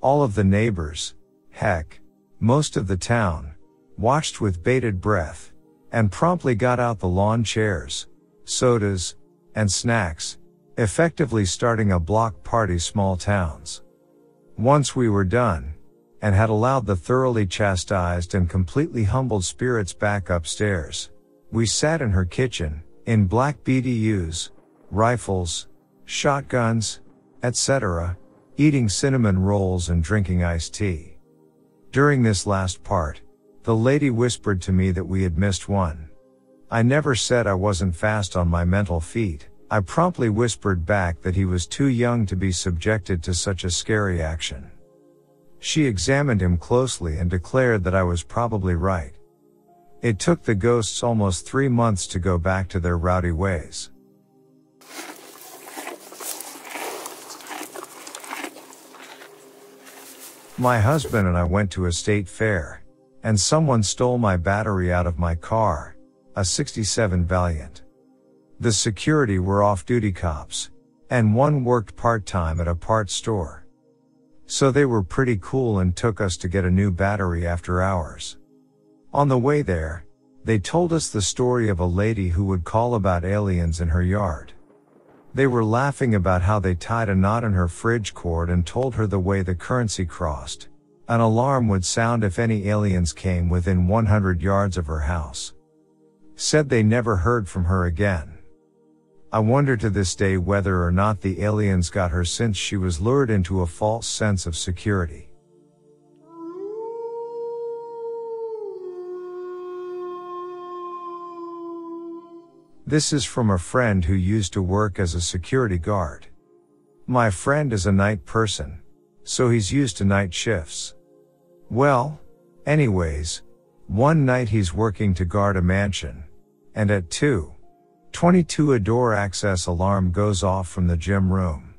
All of the neighbors, heck, most of the town, watched with bated breath, and promptly got out the lawn chairs, sodas, and snacks, effectively starting a block party small towns. Once we were done, and had allowed the thoroughly chastised and completely humbled spirits back upstairs, we sat in her kitchen, in black BDUs, rifles, shotguns, etc., eating cinnamon rolls and drinking iced tea. During this last part, the lady whispered to me that we had missed one. I never said I wasn't fast on my mental feet. I promptly whispered back that he was too young to be subjected to such a scary action. She examined him closely and declared that I was probably right. It took the ghosts almost three months to go back to their rowdy ways. My husband and I went to a state fair, and someone stole my battery out of my car, a 67 Valiant. The security were off-duty cops, and one worked part-time at a parts store. So they were pretty cool and took us to get a new battery after hours. On the way there, they told us the story of a lady who would call about aliens in her yard. They were laughing about how they tied a knot in her fridge cord and told her the way the currency crossed. An alarm would sound if any aliens came within 100 yards of her house said they never heard from her again. I wonder to this day whether or not the aliens got her since she was lured into a false sense of security. This is from a friend who used to work as a security guard. My friend is a night person, so he's used to night shifts. Well, anyways, one night he's working to guard a mansion. And at 2.22 a door access alarm goes off from the gym room.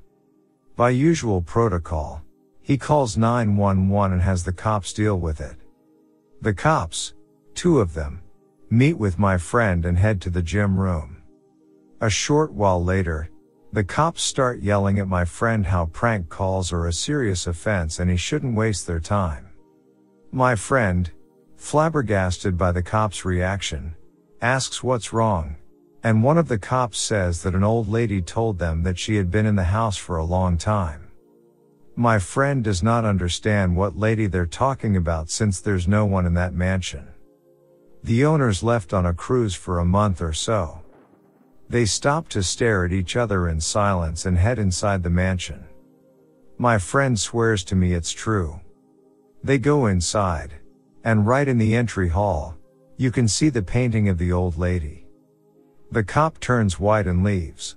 By usual protocol, he calls 911 and has the cops deal with it. The cops, two of them, meet with my friend and head to the gym room. A short while later, the cops start yelling at my friend how prank calls are a serious offense and he shouldn't waste their time. My friend, flabbergasted by the cop's reaction, asks what's wrong. And one of the cops says that an old lady told them that she had been in the house for a long time. My friend does not understand what lady they're talking about since there's no one in that mansion. The owners left on a cruise for a month or so. They stop to stare at each other in silence and head inside the mansion. My friend swears to me it's true. They go inside. And right in the entry hall, you can see the painting of the old lady. The cop turns white and leaves.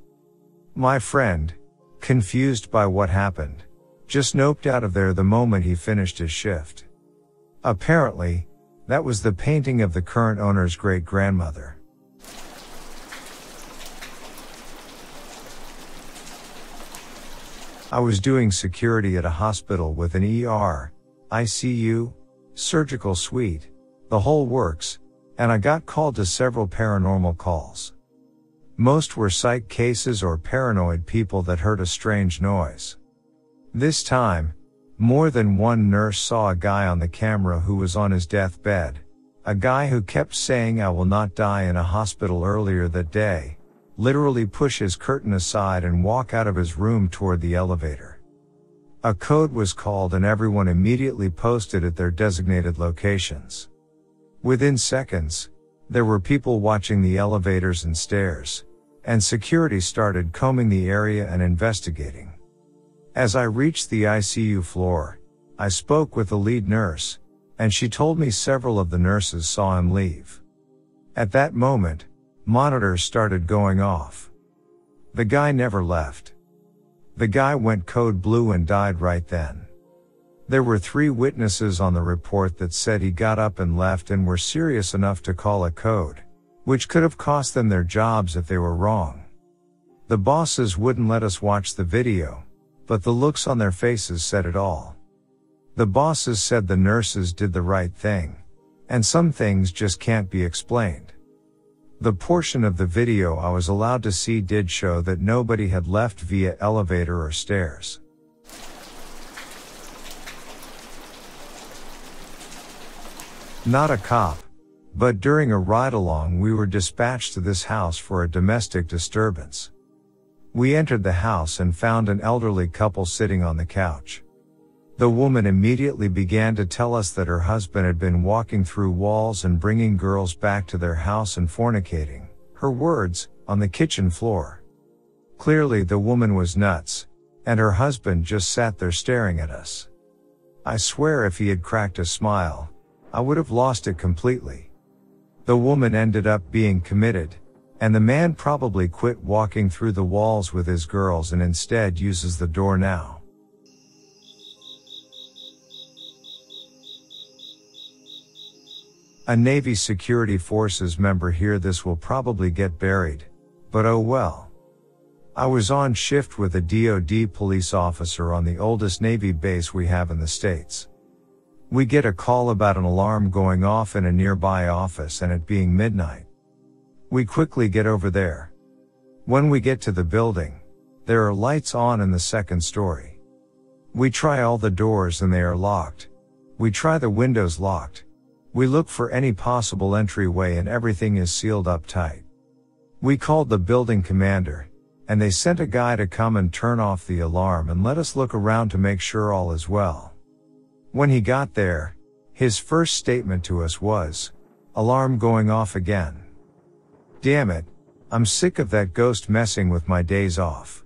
My friend, confused by what happened, just noped out of there the moment he finished his shift. Apparently, that was the painting of the current owner's great grandmother. I was doing security at a hospital with an ER, ICU, surgical suite, the whole works, and I got called to several paranormal calls. Most were psych cases or paranoid people that heard a strange noise. This time, more than one nurse saw a guy on the camera who was on his deathbed. A guy who kept saying I will not die in a hospital earlier that day, literally push his curtain aside and walk out of his room toward the elevator. A code was called and everyone immediately posted at their designated locations. Within seconds, there were people watching the elevators and stairs, and security started combing the area and investigating. As I reached the ICU floor, I spoke with the lead nurse, and she told me several of the nurses saw him leave. At that moment, monitors started going off. The guy never left. The guy went code blue and died right then. There were three witnesses on the report that said he got up and left and were serious enough to call a code which could have cost them their jobs if they were wrong. The bosses wouldn't let us watch the video, but the looks on their faces said it all. The bosses said the nurses did the right thing, and some things just can't be explained. The portion of the video I was allowed to see did show that nobody had left via elevator or stairs. Not a cop, but during a ride along we were dispatched to this house for a domestic disturbance. We entered the house and found an elderly couple sitting on the couch. The woman immediately began to tell us that her husband had been walking through walls and bringing girls back to their house and fornicating, her words, on the kitchen floor. Clearly the woman was nuts, and her husband just sat there staring at us. I swear if he had cracked a smile, I would have lost it completely. The woman ended up being committed, and the man probably quit walking through the walls with his girls and instead uses the door now. A Navy Security Forces member here this will probably get buried, but oh well. I was on shift with a DoD police officer on the oldest Navy base we have in the States. We get a call about an alarm going off in a nearby office and it being midnight. We quickly get over there. When we get to the building, there are lights on in the second story. We try all the doors and they are locked. We try the windows locked. We look for any possible entryway and everything is sealed up tight. We called the building commander, and they sent a guy to come and turn off the alarm and let us look around to make sure all is well. When he got there, his first statement to us was, alarm going off again. Damn it, I'm sick of that ghost messing with my days off.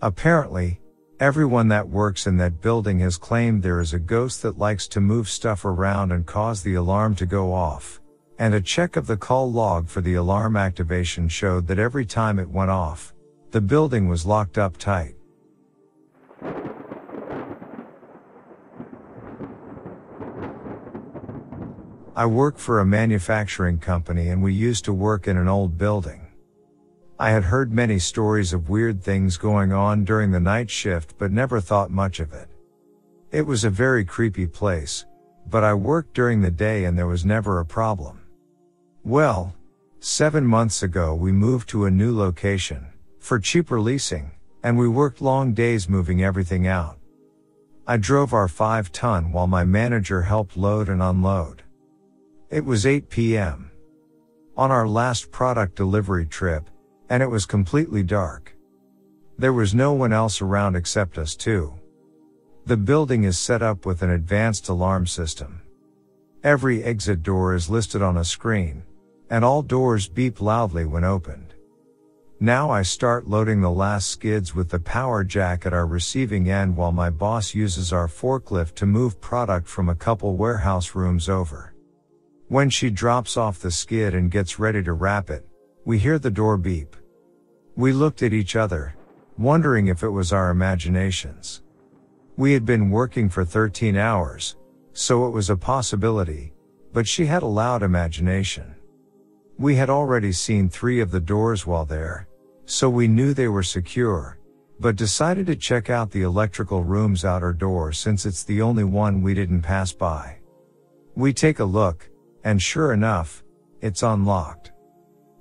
Apparently, everyone that works in that building has claimed there is a ghost that likes to move stuff around and cause the alarm to go off. And a check of the call log for the alarm activation showed that every time it went off, the building was locked up tight. I work for a manufacturing company and we used to work in an old building. I had heard many stories of weird things going on during the night shift but never thought much of it. It was a very creepy place, but I worked during the day and there was never a problem. Well, seven months ago we moved to a new location, for cheaper leasing, and we worked long days moving everything out. I drove our 5 ton while my manager helped load and unload. It was 8 p.m. On our last product delivery trip, and it was completely dark. There was no one else around except us two. The building is set up with an advanced alarm system. Every exit door is listed on a screen, and all doors beep loudly when opened. Now I start loading the last skids with the power jack at our receiving end while my boss uses our forklift to move product from a couple warehouse rooms over. When she drops off the skid and gets ready to wrap it, we hear the door beep. We looked at each other, wondering if it was our imaginations. We had been working for 13 hours, so it was a possibility, but she had a loud imagination. We had already seen three of the doors while there, so we knew they were secure, but decided to check out the electrical room's outer door since it's the only one we didn't pass by. We take a look, and sure enough, it's unlocked.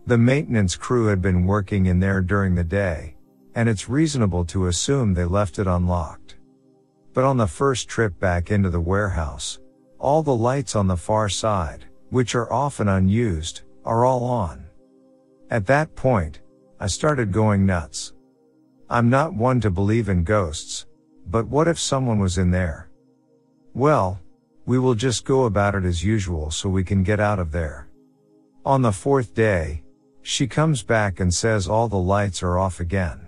The maintenance crew had been working in there during the day, and it's reasonable to assume they left it unlocked. But on the first trip back into the warehouse, all the lights on the far side, which are often unused, are all on. At that point, I started going nuts. I'm not one to believe in ghosts, but what if someone was in there? Well, we will just go about it as usual so we can get out of there. On the fourth day, she comes back and says all the lights are off again.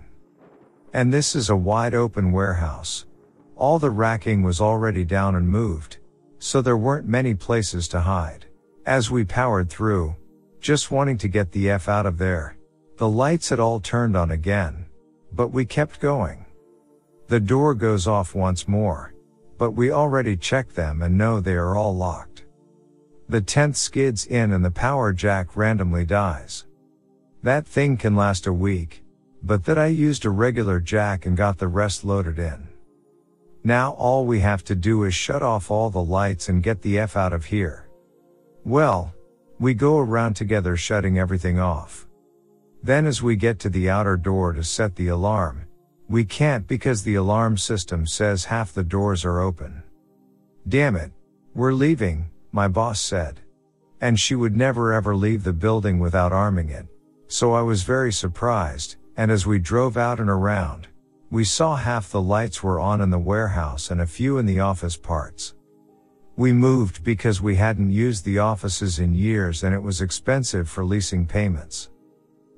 And this is a wide open warehouse. All the racking was already down and moved, so there weren't many places to hide. As we powered through, just wanting to get the F out of there, the lights had all turned on again, but we kept going. The door goes off once more, but we already checked them and know they are all locked. The 10th skids in and the power jack randomly dies. That thing can last a week, but that I used a regular jack and got the rest loaded in. Now all we have to do is shut off all the lights and get the F out of here. Well, we go around together shutting everything off. Then as we get to the outer door to set the alarm, we can't because the alarm system says half the doors are open. Damn it. We're leaving, my boss said. And she would never ever leave the building without arming it. So I was very surprised, and as we drove out and around, we saw half the lights were on in the warehouse and a few in the office parts. We moved because we hadn't used the offices in years and it was expensive for leasing payments.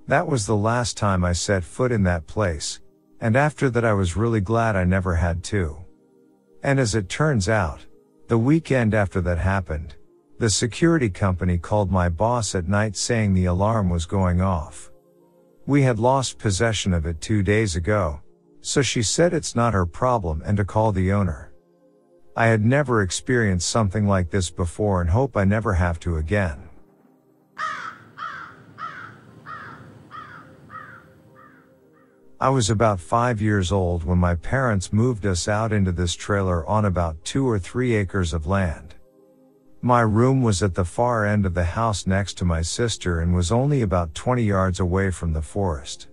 That was the last time I set foot in that place, and after that I was really glad I never had to. And as it turns out, the weekend after that happened, the security company called my boss at night saying the alarm was going off. We had lost possession of it two days ago, so she said it's not her problem and to call the owner. I had never experienced something like this before and hope I never have to again. I was about five years old when my parents moved us out into this trailer on about two or three acres of land. My room was at the far end of the house next to my sister and was only about 20 yards away from the forest.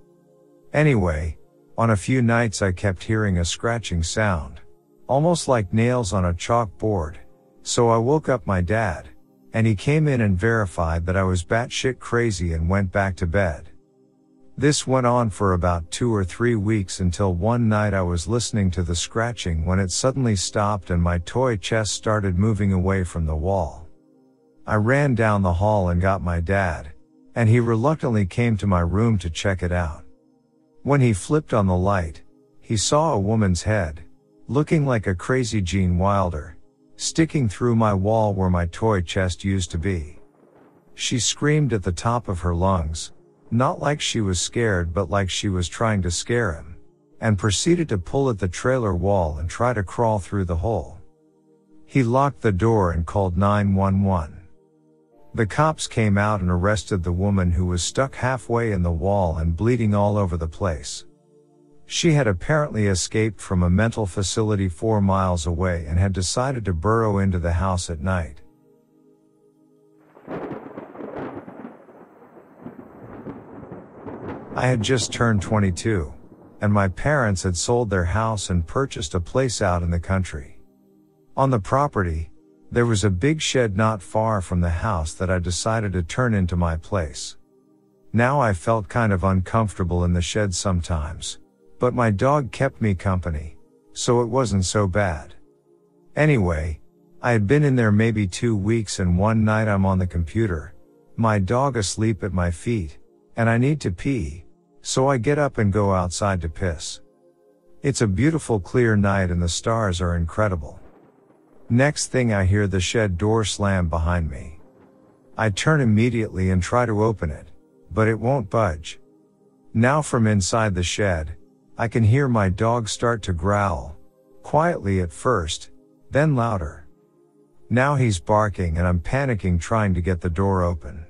Anyway, on a few nights I kept hearing a scratching sound, almost like nails on a chalkboard. So I woke up my dad, and he came in and verified that I was batshit crazy and went back to bed. This went on for about two or three weeks until one night I was listening to the scratching when it suddenly stopped and my toy chest started moving away from the wall. I ran down the hall and got my dad, and he reluctantly came to my room to check it out. When he flipped on the light, he saw a woman's head, looking like a crazy Gene Wilder, sticking through my wall where my toy chest used to be. She screamed at the top of her lungs, not like she was scared but like she was trying to scare him. And proceeded to pull at the trailer wall and try to crawl through the hole. He locked the door and called 911. The cops came out and arrested the woman who was stuck halfway in the wall and bleeding all over the place. She had apparently escaped from a mental facility four miles away and had decided to burrow into the house at night. I had just turned 22, and my parents had sold their house and purchased a place out in the country. On the property, there was a big shed not far from the house that I decided to turn into my place. Now I felt kind of uncomfortable in the shed sometimes, but my dog kept me company, so it wasn't so bad. Anyway, I had been in there maybe two weeks and one night I'm on the computer, my dog asleep at my feet, and I need to pee, so I get up and go outside to piss. It's a beautiful clear night and the stars are incredible. Next thing I hear the shed door slam behind me. I turn immediately and try to open it, but it won't budge. Now from inside the shed, I can hear my dog start to growl, quietly at first, then louder. Now he's barking and I'm panicking trying to get the door open.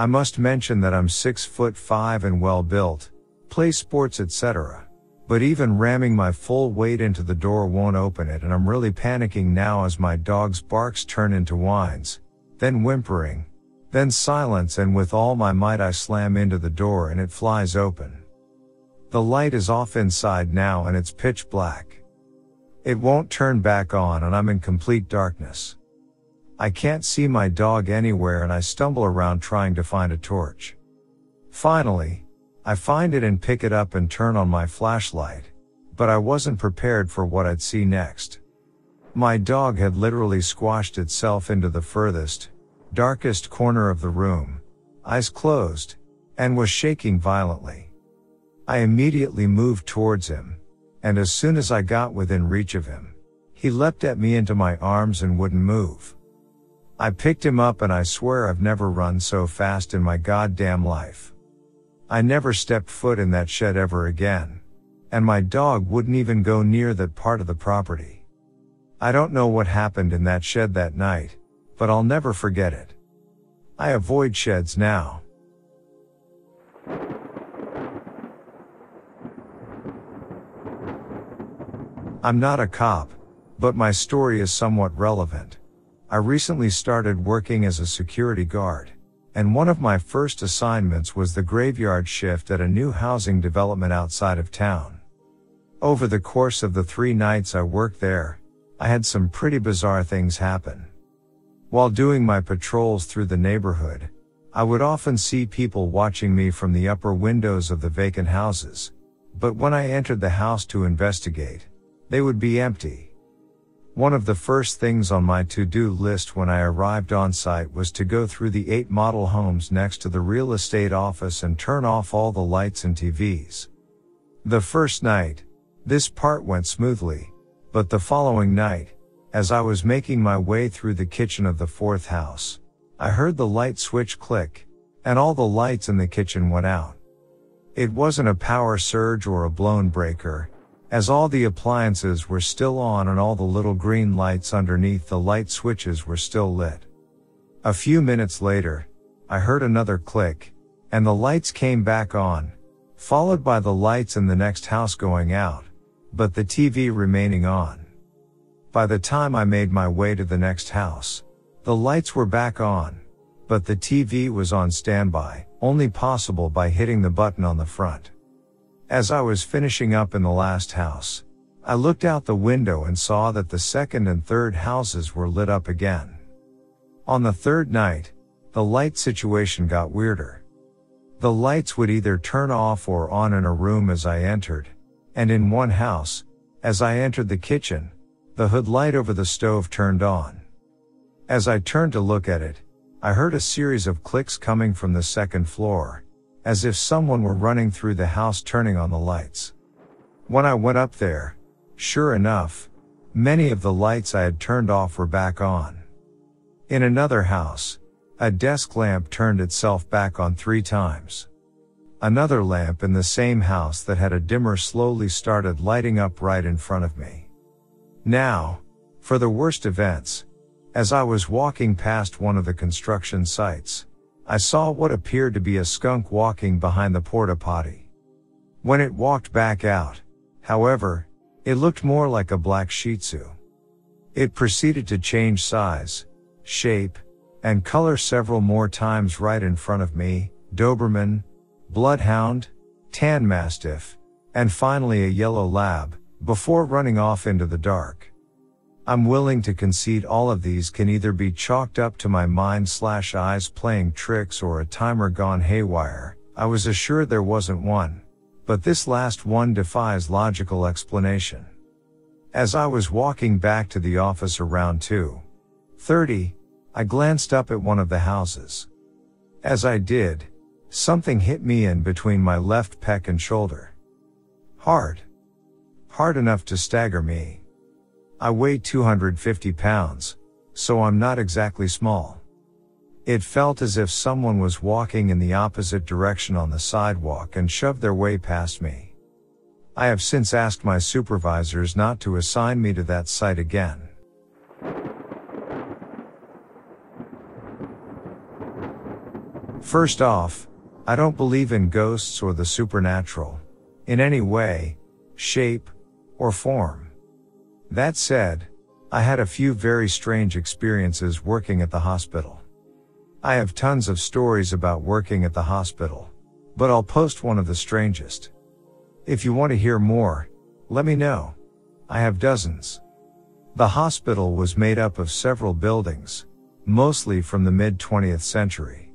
I must mention that I'm 6 foot 5 and well built, play sports etc. But even ramming my full weight into the door won't open it and I'm really panicking now as my dog's barks turn into whines, then whimpering, Then silence and with all my might I slam into the door and it flies open. The light is off inside now and it's pitch black. It won't turn back on and I'm in complete darkness. I can't see my dog anywhere and I stumble around trying to find a torch. Finally, I find it and pick it up and turn on my flashlight, but I wasn't prepared for what I'd see next. My dog had literally squashed itself into the furthest, darkest corner of the room, eyes closed, and was shaking violently. I immediately moved towards him, and as soon as I got within reach of him, he leapt at me into my arms and wouldn't move. I picked him up and I swear I've never run so fast in my goddamn life. I never stepped foot in that shed ever again. And my dog wouldn't even go near that part of the property. I don't know what happened in that shed that night, but I'll never forget it. I avoid sheds now. I'm not a cop, but my story is somewhat relevant. I recently started working as a security guard and one of my first assignments was the graveyard shift at a new housing development outside of town. Over the course of the three nights I worked there, I had some pretty bizarre things happen. While doing my patrols through the neighborhood, I would often see people watching me from the upper windows of the vacant houses, but when I entered the house to investigate, they would be empty. One of the first things on my to-do list when I arrived on site was to go through the eight model homes next to the real estate office and turn off all the lights and TVs. The first night, this part went smoothly, but the following night, as I was making my way through the kitchen of the fourth house, I heard the light switch click, and all the lights in the kitchen went out. It wasn't a power surge or a blown breaker, as all the appliances were still on and all the little green lights underneath the light switches were still lit. A few minutes later, I heard another click, and the lights came back on, followed by the lights in the next house going out, but the TV remaining on. By the time I made my way to the next house, the lights were back on, but the TV was on standby, only possible by hitting the button on the front. As I was finishing up in the last house, I looked out the window and saw that the second and third houses were lit up again. On the third night, the light situation got weirder. The lights would either turn off or on in a room as I entered, and in one house, as I entered the kitchen, the hood light over the stove turned on. As I turned to look at it, I heard a series of clicks coming from the second floor, as if someone were running through the house turning on the lights. When I went up there, sure enough, many of the lights I had turned off were back on. In another house, a desk lamp turned itself back on three times. Another lamp in the same house that had a dimmer slowly started lighting up right in front of me. Now, for the worst events, as I was walking past one of the construction sites, I saw what appeared to be a skunk walking behind the porta potty. When it walked back out, however, it looked more like a black shih tzu. It proceeded to change size, shape, and color several more times right in front of me, Doberman, Bloodhound, Tan Mastiff, and finally a yellow lab, before running off into the dark. I'm willing to concede all of these can either be chalked up to my mind slash eyes playing tricks or a timer gone haywire. I was assured there wasn't one. But this last one defies logical explanation. As I was walking back to the office around 2.30, I glanced up at one of the houses. As I did, something hit me in between my left pec and shoulder. Hard. Hard enough to stagger me. I weigh 250 pounds, so I'm not exactly small. It felt as if someone was walking in the opposite direction on the sidewalk and shoved their way past me. I have since asked my supervisors not to assign me to that site again. First off, I don't believe in ghosts or the supernatural, in any way, shape, or form. That said, I had a few very strange experiences working at the hospital. I have tons of stories about working at the hospital, but I'll post one of the strangest. If you want to hear more, let me know. I have dozens. The hospital was made up of several buildings, mostly from the mid 20th century.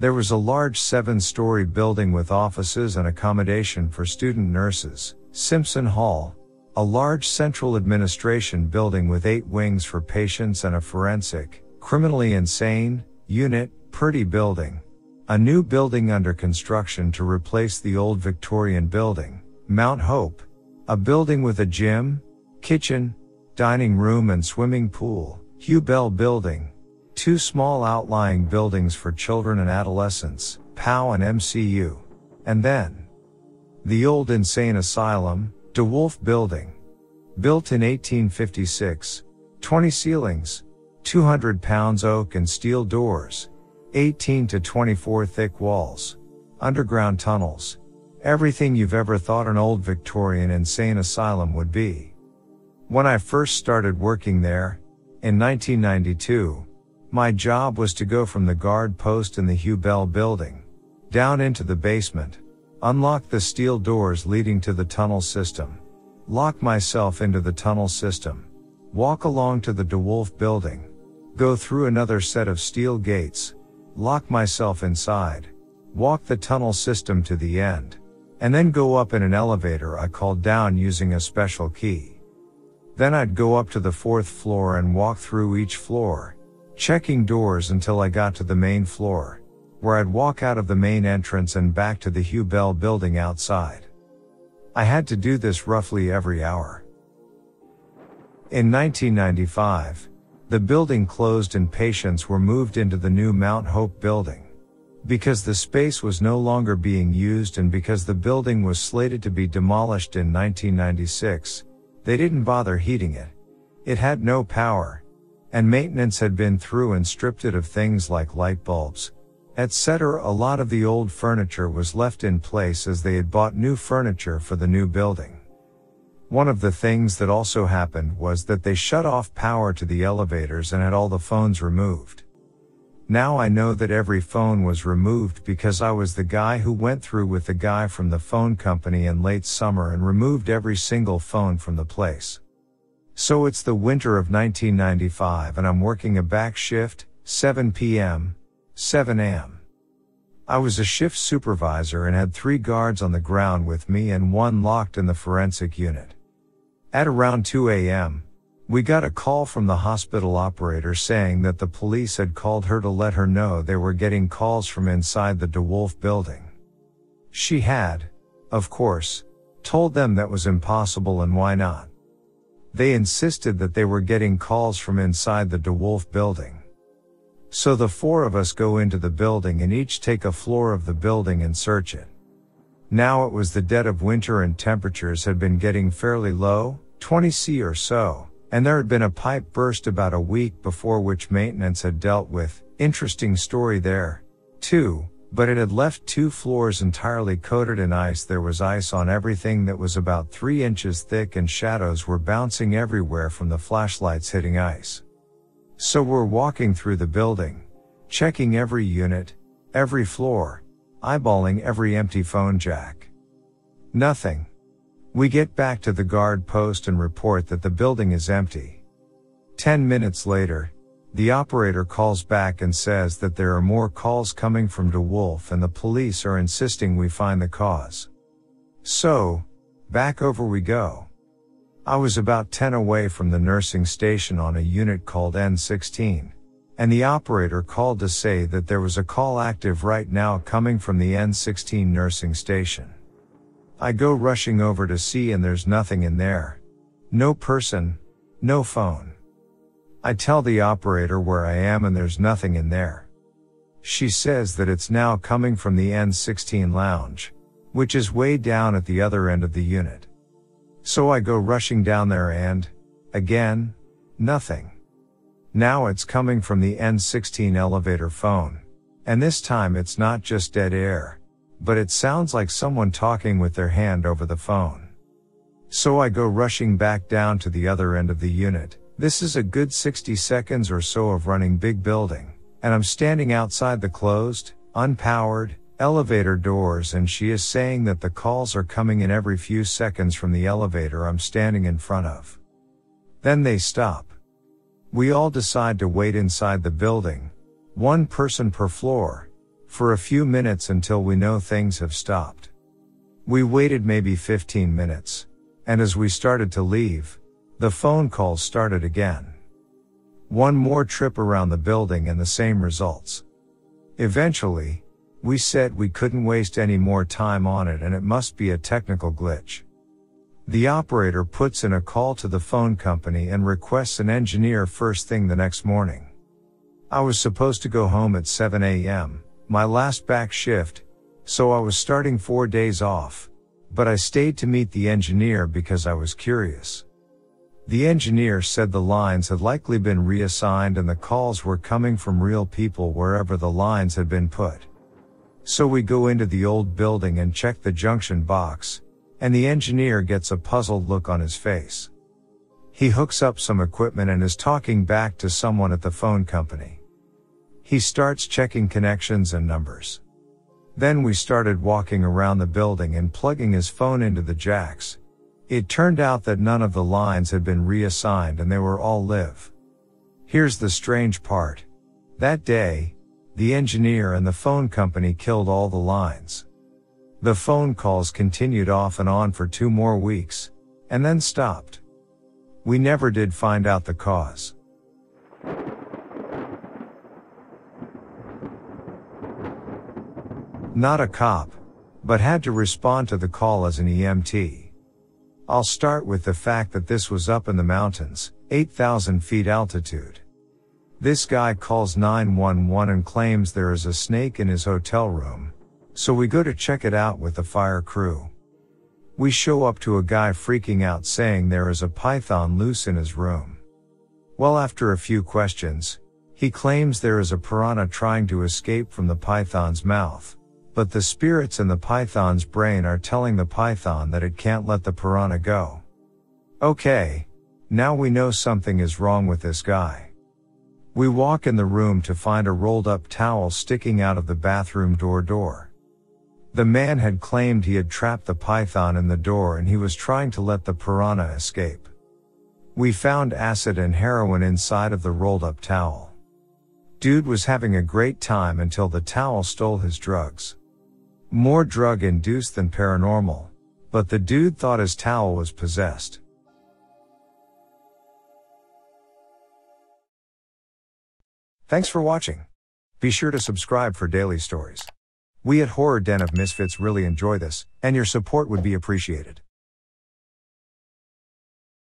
There was a large seven story building with offices and accommodation for student nurses, Simpson Hall, a large central administration building with eight wings for patients and a forensic, criminally insane, unit, pretty building. A new building under construction to replace the old Victorian building, Mount Hope. A building with a gym, kitchen, dining room and swimming pool, Hugh Bell building. Two small outlying buildings for children and adolescents, POW and MCU. And then, the old insane asylum, DeWolf Building. Built in 1856. 20 ceilings. 200 pounds oak and steel doors. 18 to 24 thick walls. Underground tunnels. Everything you've ever thought an old Victorian insane asylum would be. When I first started working there, in 1992, my job was to go from the guard post in the Hugh Bell building, down into the basement, Unlock the steel doors leading to the tunnel system. Lock myself into the tunnel system. Walk along to the DeWolf building. Go through another set of steel gates. Lock myself inside. Walk the tunnel system to the end. And then go up in an elevator I called down using a special key. Then I'd go up to the fourth floor and walk through each floor, checking doors until I got to the main floor where I'd walk out of the main entrance and back to the Hugh Bell building outside. I had to do this roughly every hour. In 1995, the building closed and patients were moved into the new Mount Hope building. Because the space was no longer being used and because the building was slated to be demolished in 1996, they didn't bother heating it. It had no power. And maintenance had been through and stripped it of things like light bulbs, etc. A lot of the old furniture was left in place as they had bought new furniture for the new building. One of the things that also happened was that they shut off power to the elevators and had all the phones removed. Now I know that every phone was removed because I was the guy who went through with the guy from the phone company in late summer and removed every single phone from the place. So it's the winter of 1995 and I'm working a back shift, 7 p.m., 7 am. I was a shift supervisor and had three guards on the ground with me and one locked in the forensic unit. At around 2 am, we got a call from the hospital operator saying that the police had called her to let her know they were getting calls from inside the DeWolf building. She had, of course, told them that was impossible and why not. They insisted that they were getting calls from inside the DeWolf building. So the four of us go into the building and each take a floor of the building and search it. Now it was the dead of winter and temperatures had been getting fairly low, 20 C or so, and there had been a pipe burst about a week before which maintenance had dealt with. Interesting story there, too, but it had left two floors entirely coated in ice. There was ice on everything that was about three inches thick and shadows were bouncing everywhere from the flashlights hitting ice. So we're walking through the building, checking every unit, every floor, eyeballing every empty phone jack. Nothing. We get back to the guard post and report that the building is empty. Ten minutes later, the operator calls back and says that there are more calls coming from DeWolf and the police are insisting we find the cause. So, back over we go. I was about 10 away from the nursing station on a unit called N16. And the operator called to say that there was a call active right now coming from the N16 nursing station. I go rushing over to see and there's nothing in there. No person, no phone. I tell the operator where I am and there's nothing in there. She says that it's now coming from the N16 lounge, which is way down at the other end of the unit. So I go rushing down there and, again, nothing. Now it's coming from the N16 elevator phone. And this time it's not just dead air, but it sounds like someone talking with their hand over the phone. So I go rushing back down to the other end of the unit. This is a good 60 seconds or so of running big building, and I'm standing outside the closed, unpowered, elevator doors and she is saying that the calls are coming in every few seconds from the elevator I'm standing in front of. Then they stop. We all decide to wait inside the building, one person per floor, for a few minutes until we know things have stopped. We waited maybe 15 minutes, and as we started to leave, the phone calls started again. One more trip around the building and the same results. Eventually, we said we couldn't waste any more time on it and it must be a technical glitch. The operator puts in a call to the phone company and requests an engineer first thing the next morning. I was supposed to go home at 7 a.m., my last back shift, so I was starting four days off, but I stayed to meet the engineer because I was curious. The engineer said the lines had likely been reassigned and the calls were coming from real people wherever the lines had been put. So we go into the old building and check the junction box, and the engineer gets a puzzled look on his face. He hooks up some equipment and is talking back to someone at the phone company. He starts checking connections and numbers. Then we started walking around the building and plugging his phone into the jacks. It turned out that none of the lines had been reassigned and they were all live. Here's the strange part. That day, the engineer and the phone company killed all the lines. The phone calls continued off and on for two more weeks, and then stopped. We never did find out the cause. Not a cop, but had to respond to the call as an EMT. I'll start with the fact that this was up in the mountains, 8,000 feet altitude. This guy calls 911 and claims there is a snake in his hotel room. So we go to check it out with the fire crew. We show up to a guy freaking out saying there is a python loose in his room. Well, after a few questions, he claims there is a piranha trying to escape from the python's mouth. But the spirits in the python's brain are telling the python that it can't let the piranha go. Okay. Now we know something is wrong with this guy. We walk in the room to find a rolled up towel sticking out of the bathroom door door. The man had claimed he had trapped the python in the door and he was trying to let the piranha escape. We found acid and heroin inside of the rolled up towel. Dude was having a great time until the towel stole his drugs. More drug induced than paranormal. But the dude thought his towel was possessed. Thanks for watching. Be sure to subscribe for daily stories. We at Horror Den of Misfits really enjoy this, and your support would be appreciated.